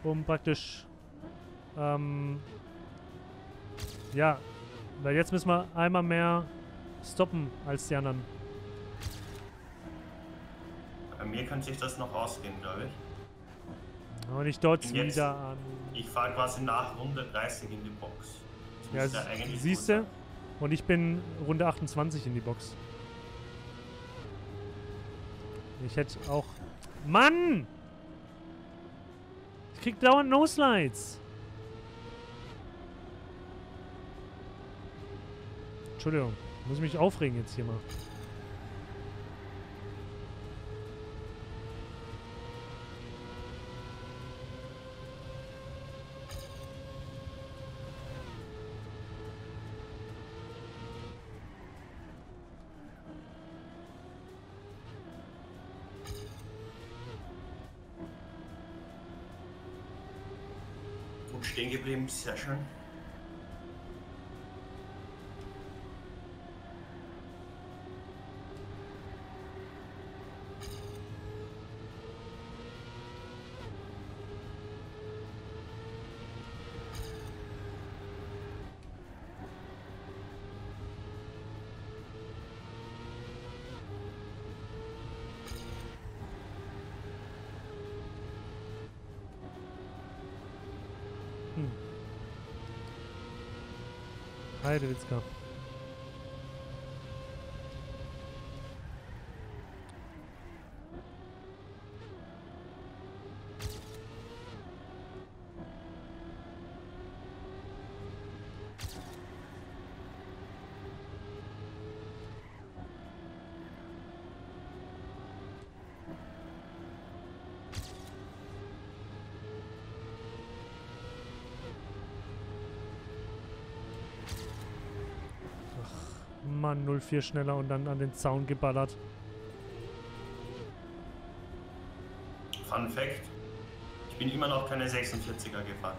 Um praktisch. Ähm, ja, weil jetzt müssen wir einmal mehr stoppen als die anderen. Bei mir könnte sich das noch ausgehen, glaube ich. Und ich dort wieder an. Ich fahre quasi nach Runde 30 in die Box. Das Ja, gut siehst du? Und ich bin Runde 28 in die Box. Ich hätte auch. Mann! Ich krieg dauernd No-Slides. Entschuldigung, muss ich mich aufregen jetzt hier mal. Stehen geblieben, sehr schön. Mann, 04 schneller und dann an den Zaun geballert. Fun Fact: Ich bin immer noch keine 46er gefahren.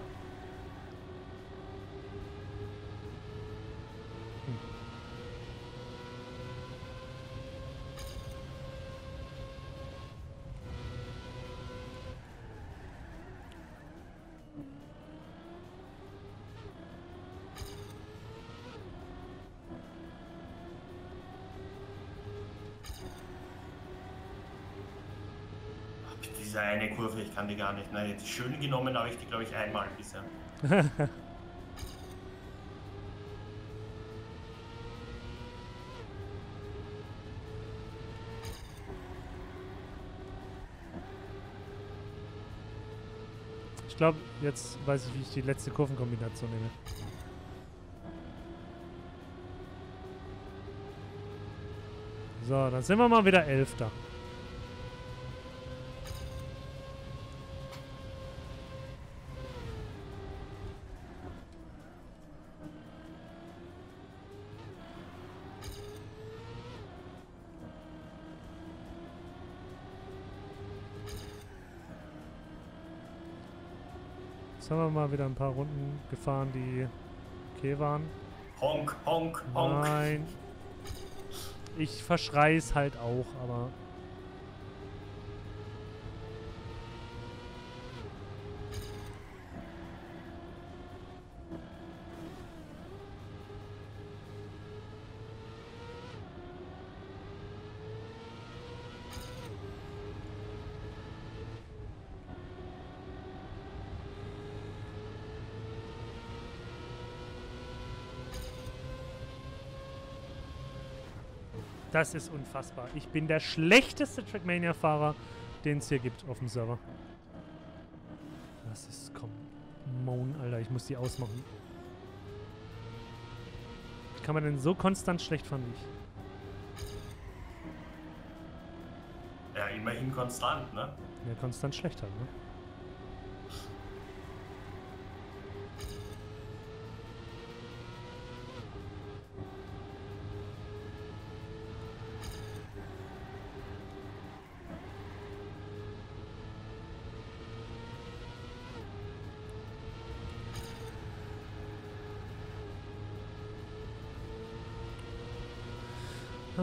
Kann die gar nicht. Nein, die schön genommen habe ich die, glaube ich, einmal bisher. Ich glaube, jetzt weiß ich, wie ich die letzte Kurvenkombination nehme. So, dann sind wir mal wieder Elfter. Jetzt haben wir mal wieder ein paar Runden gefahren, die okay waren. Honk, honk, honk. Nein. Ich verschrei's halt auch, aber. Das ist unfassbar. Ich bin der schlechteste Trackmania-Fahrer, den es hier gibt auf dem Server. Das ist... Komm. Moan, Alter. Ich muss die ausmachen. Wie kann man denn so konstant schlecht fahren wie ich? Ja, immerhin konstant, ne? Ja, konstant schlecht halt, ne?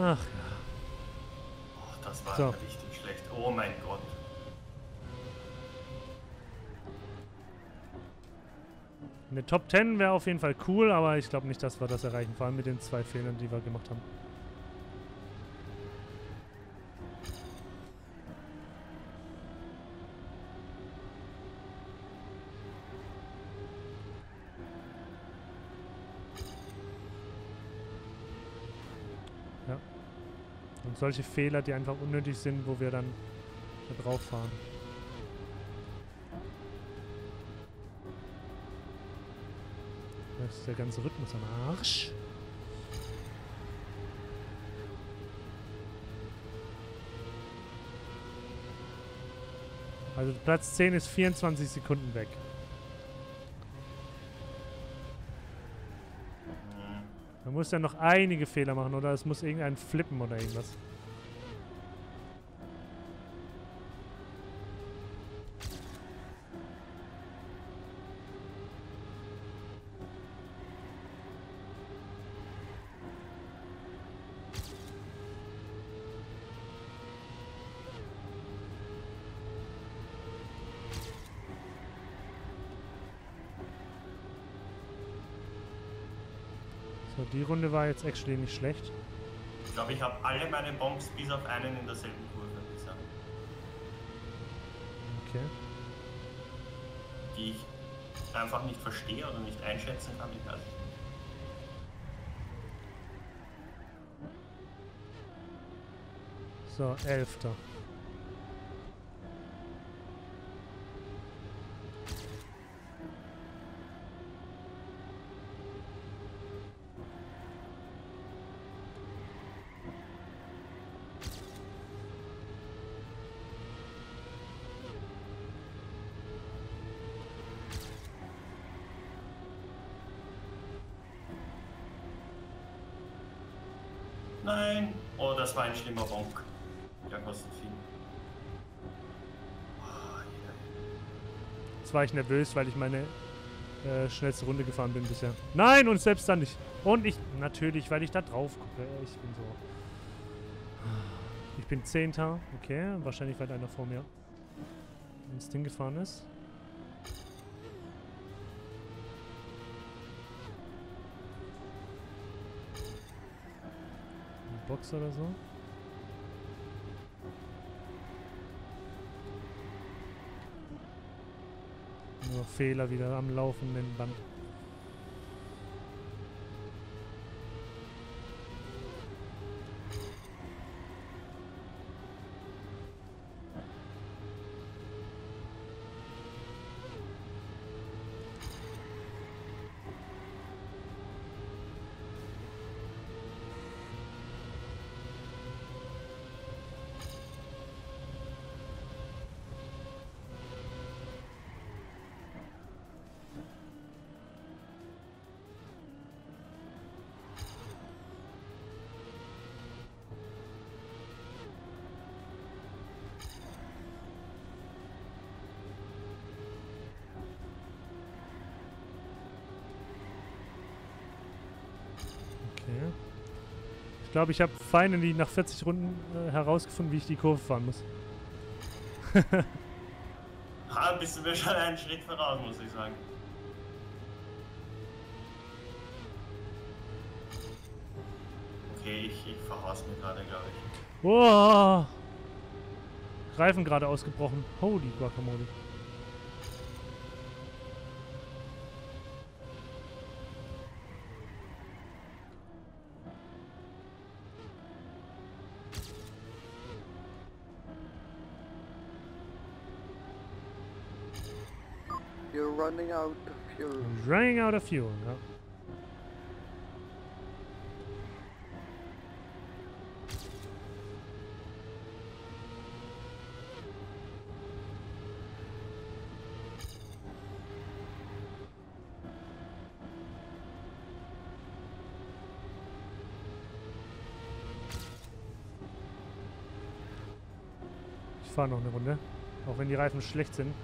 Ach ja. Oh, das war So. richtig schlecht. Oh mein Gott. Eine Top 10 wäre auf jeden Fall cool, aber ich glaube nicht, dass wir das erreichen. Vor allem mit den zwei Fehlern, die wir gemacht haben. Solche Fehler, die einfach unnötig sind, wo wir dann da drauf fahren. Da ist der ganze Rhythmus am Arsch. Also Platz 10 ist 24 Sekunden weg. Man muss ja noch einige Fehler machen oder es muss irgendein flippen oder irgendwas. Runde war jetzt actually nicht schlecht. Ich glaube, ich habe alle meine Bombs bis auf einen in derselben Kurve bisher. Okay. Die ich einfach nicht verstehe oder nicht einschätzen kann. Ich weiß nicht. So, Elfter. Nein! Oh, das war ein schlimmer Bonk. Der kostet viel. Ah, ja. Jetzt war ich nervös, weil ich meine äh, schnellste Runde gefahren bin bisher. Nein, und selbst dann nicht. Und ich, natürlich, weil ich da drauf gucke. Ich bin so... Ich bin Zehnter. Okay, wahrscheinlich weil einer vor mir ins Ding gefahren ist. Box oder so. Nur Fehler wieder am laufenden Band. Glaube, ich habe finally nach 40 Runden äh, herausgefunden, wie ich die Kurve fahren muss. Ha, bist du mir schon einen Schritt voraus, muss ich sagen. Okay, ich, ich verhaus mir gerade, glaube ich. Wow. Reifen gerade ausgebrochen. Holy Guacamole. You're running out of fuel. Running out of fuel. Ja. Ich fahre noch eine Runde. Auch wenn die Reifen schlecht sind.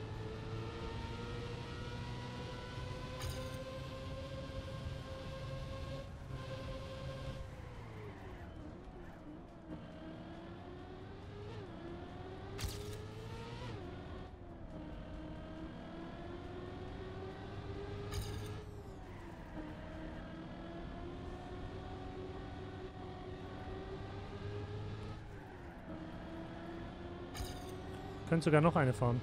Könnte sogar noch eine fahren.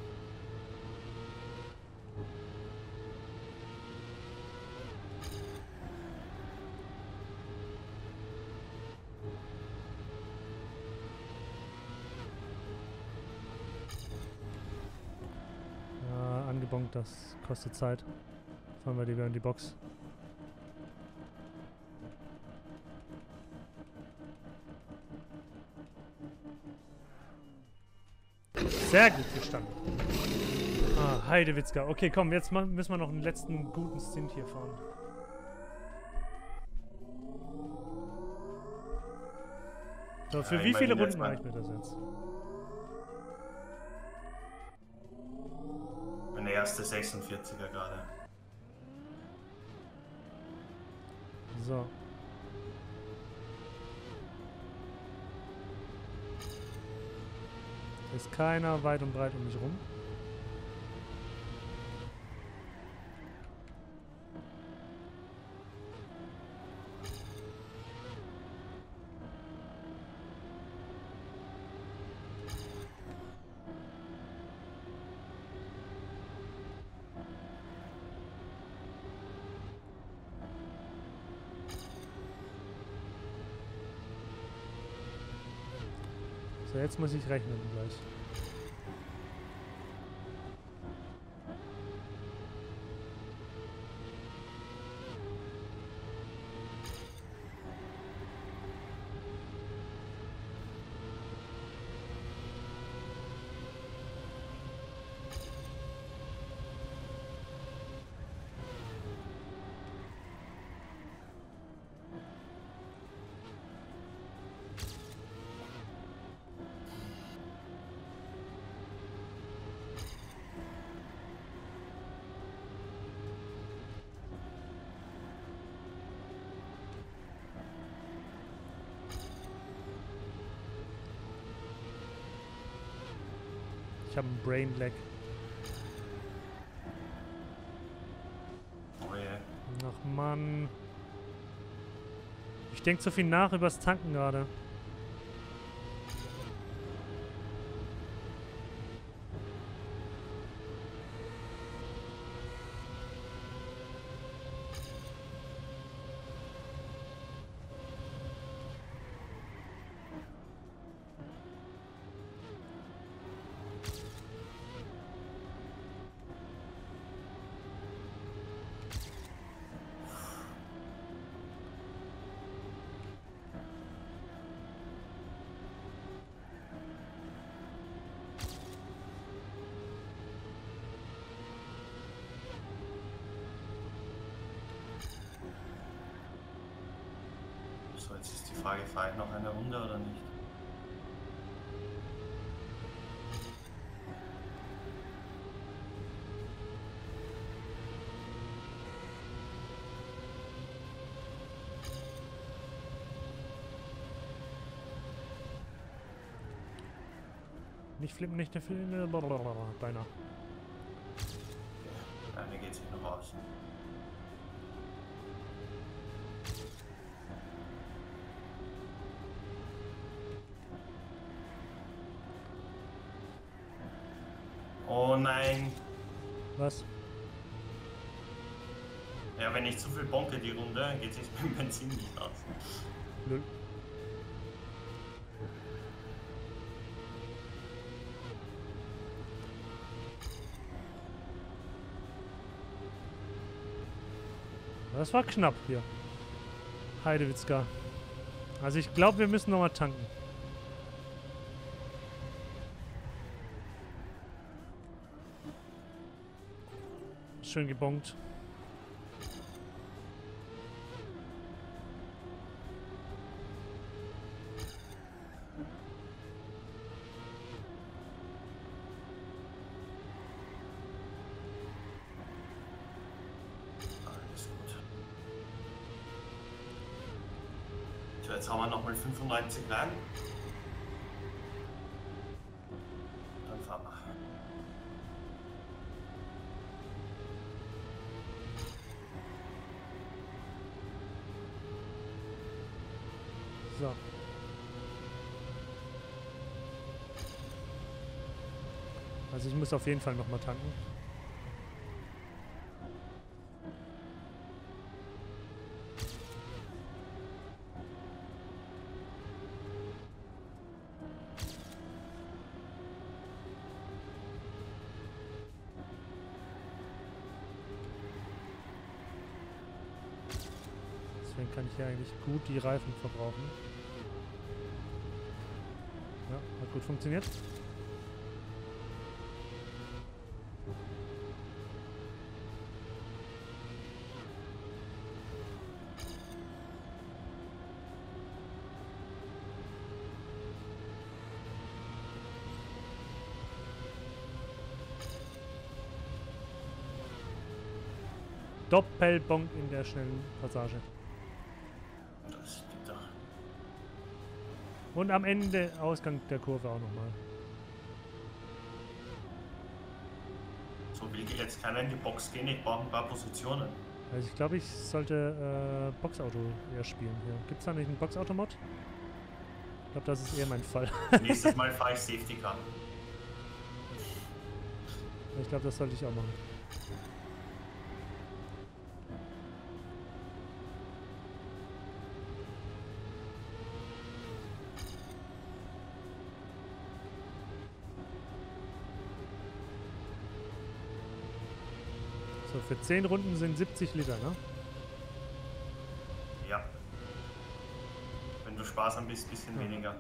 Ja, angebonkt, das kostet Zeit. Fahren wir lieber in die Box. Sehr gut gestanden. Ah, Heidewitzka. Okay, komm, jetzt müssen wir noch einen letzten guten Stint hier fahren. So, für Ja, wie viele Runden mache ich mir das jetzt? Meine erste 46er gerade. So. Ist keiner weit und breit um mich rum. So, jetzt muss ich rechnen gleich. Brain Lag. Oh je. Ach Mann. Ich denke zu viel nach übers Tanken gerade. Runde oder nicht? Nicht flippen, nicht der Film. Beinahe. Ja, mir geht sich noch aus. Nein. Was? Ja, wenn ich zu viel bonke die Runde, geht sich mit dem Benzin nicht aus. Lül. Das war knapp hier. Heidewitzka. Also ich glaube, wir müssen nochmal tanken. Schön gebongt. Jetzt haben wir nochmal 95 rein. Muss auf jeden Fall nochmal tanken. Deswegen kann ich hier eigentlich gut die Reifen verbrauchen. Ja, hat gut funktioniert. Doppelbonk in der schnellen Passage. Das doch. Und am Ende Ausgang der Kurve auch nochmal. So will jetzt keiner in die Box gehen, ich brauche ein paar Positionen. Also ich glaube, ich sollte äh, Boxauto eher spielen hier. Gibt es da nicht einen Boxauto-Mod? Ich glaube, das ist eher mein Fall. Nächstes Mal fahre ich Safety Car. ich glaube, das sollte ich auch machen. Für 10 Runden sind 70 Liter, ne? Ja. Wenn du sparsam bist, bisschen Ja. weniger.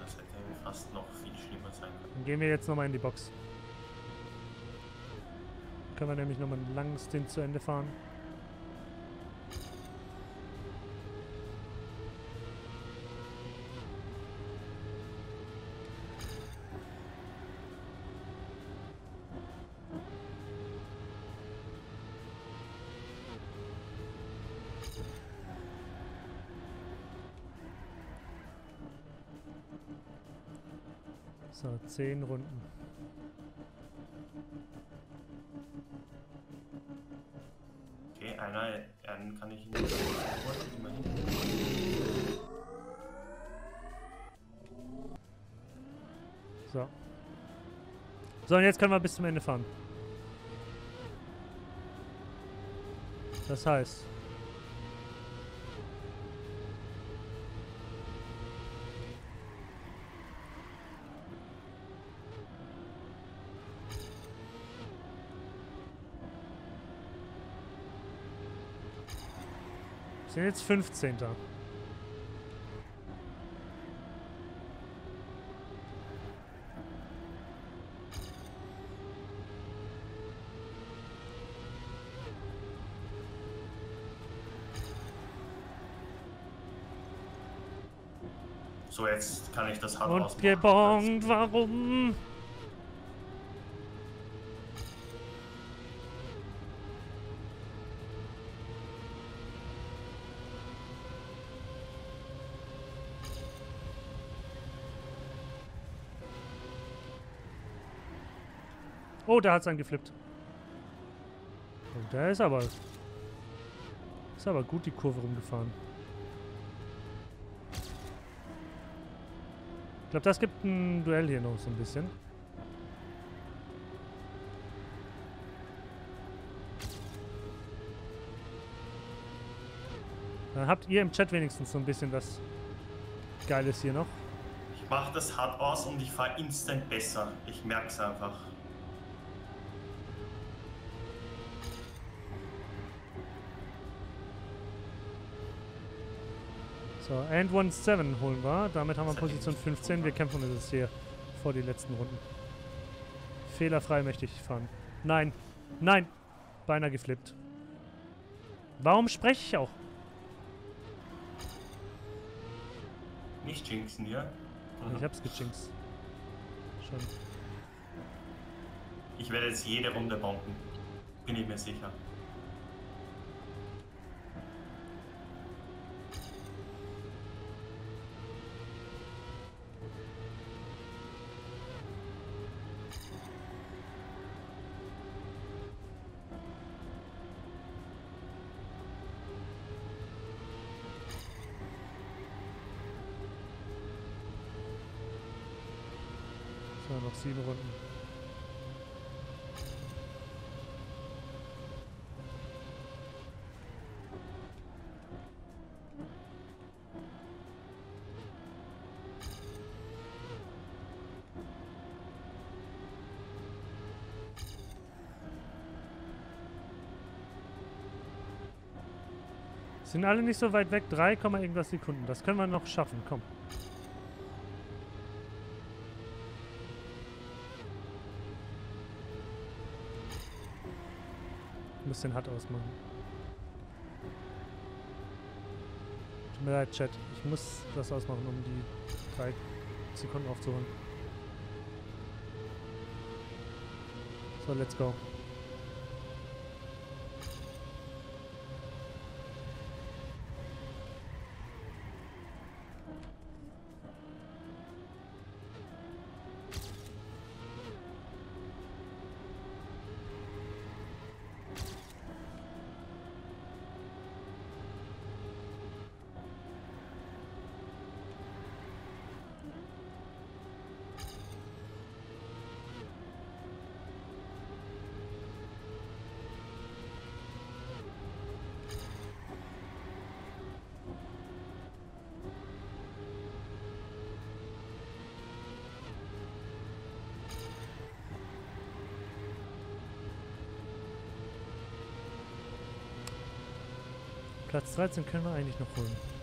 Das hätte fast noch viel schlimmer sein können. Dann gehen wir jetzt nochmal in die Box. Können wir nämlich nochmal einen langen Stint zu Ende fahren. Zehn Runden. Okay, einer, einen kann ich nicht holen, immerhin. So. So, und jetzt können wir bis zum Ende fahren. Das heißt. Sind jetzt 15. So, jetzt kann ich das hart Und ausmachen. gebongt, warum? Oh, der hat's angeflippt. Oh, der ist aber... Ist aber gut die Kurve rumgefahren. Ich glaube, das gibt ein Duell hier noch so ein bisschen. Dann habt ihr im Chat wenigstens so ein bisschen was Geiles hier noch. Ich mache das hart aus und ich fahre instant besser. Ich merke es einfach. So, and one seven holen wir. Damit haben wir Position nicht 15. Wir kämpfen uns jetzt hier vor die letzten Runden. Fehlerfrei möchte ich fahren. Nein. Nein. Beinahe geflippt. Warum spreche ich auch? Nicht jinxen hier. Ich hab's gejinxt. Schon. Ich werde jetzt jede Runde bomben. Bin ich mir sicher. Sind alle nicht so weit weg. 3, Komma irgendwas Sekunden. Das können wir noch schaffen. Komm. Ich muss den Hut ausmachen. Tut mir leid, Chat. Ich muss das ausmachen, um die drei Sekunden aufzuholen. So, let's go. Platz 13 können wir eigentlich noch holen.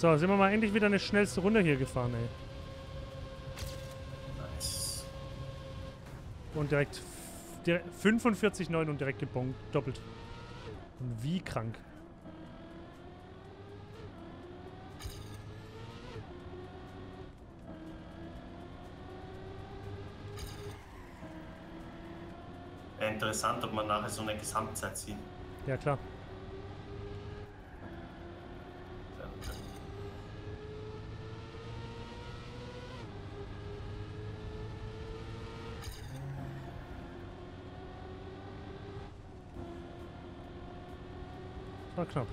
So, sind wir mal endlich wieder eine schnellste Runde hier gefahren, ey. Nice. Und direkt, direkt 45,9 und direkt gebongt. Doppelt. Und wie krank. Wäre interessant, ob man nachher so eine Gesamtzeit sieht. Ja, klar. Das war knapp.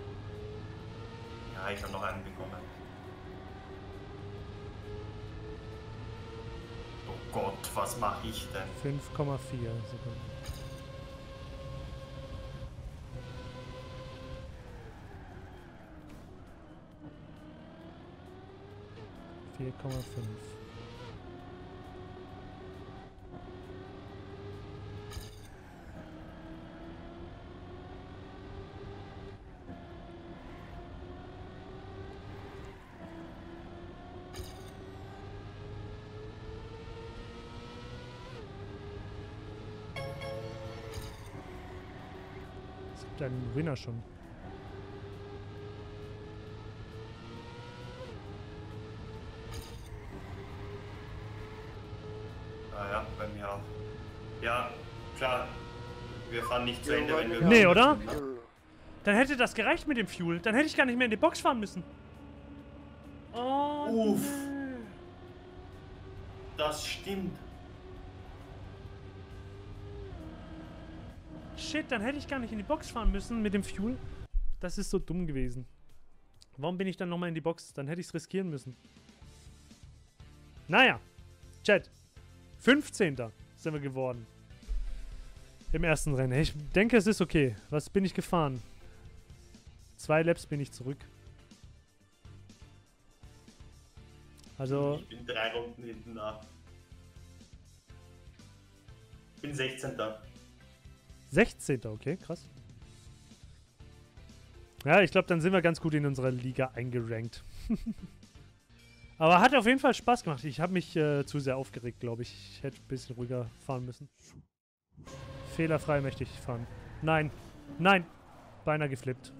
Ja, ich habe noch einen bekommen. Oh Gott, was mache ich denn? 5,4 Sekunden. Vier Komma fünf. Winner schon. Ah ja, bei mir auch. Ja, klar. Wir fahren nicht zu Ende, wenn wir... Nee, oder? fuel. Dann hätte das gereicht mit dem Fuel. Dann hätte ich gar nicht mehr in die Box fahren müssen. Shit, dann hätte ich gar nicht in die Box fahren müssen mit dem Fuel. Das ist so dumm gewesen. Warum bin ich dann nochmal in die Box? Dann hätte ich es riskieren müssen. Naja, Chat. 15. sind wir geworden. Im ersten Rennen. Ich denke, es ist okay. Was bin ich gefahren? Zwei Laps bin ich zurück. Also, Ich bin drei Runden hinten nach. Ich bin 16. 16. Okay, krass. Ja, ich glaube, dann sind wir ganz gut in unserer Liga eingerankt. Aber hat auf jeden Fall Spaß gemacht. Ich habe mich äh, zu sehr aufgeregt, glaube ich. Ich hätte ein bisschen ruhiger fahren müssen. Fehlerfrei möchte ich fahren. Nein. Nein. Beinahe geflippt.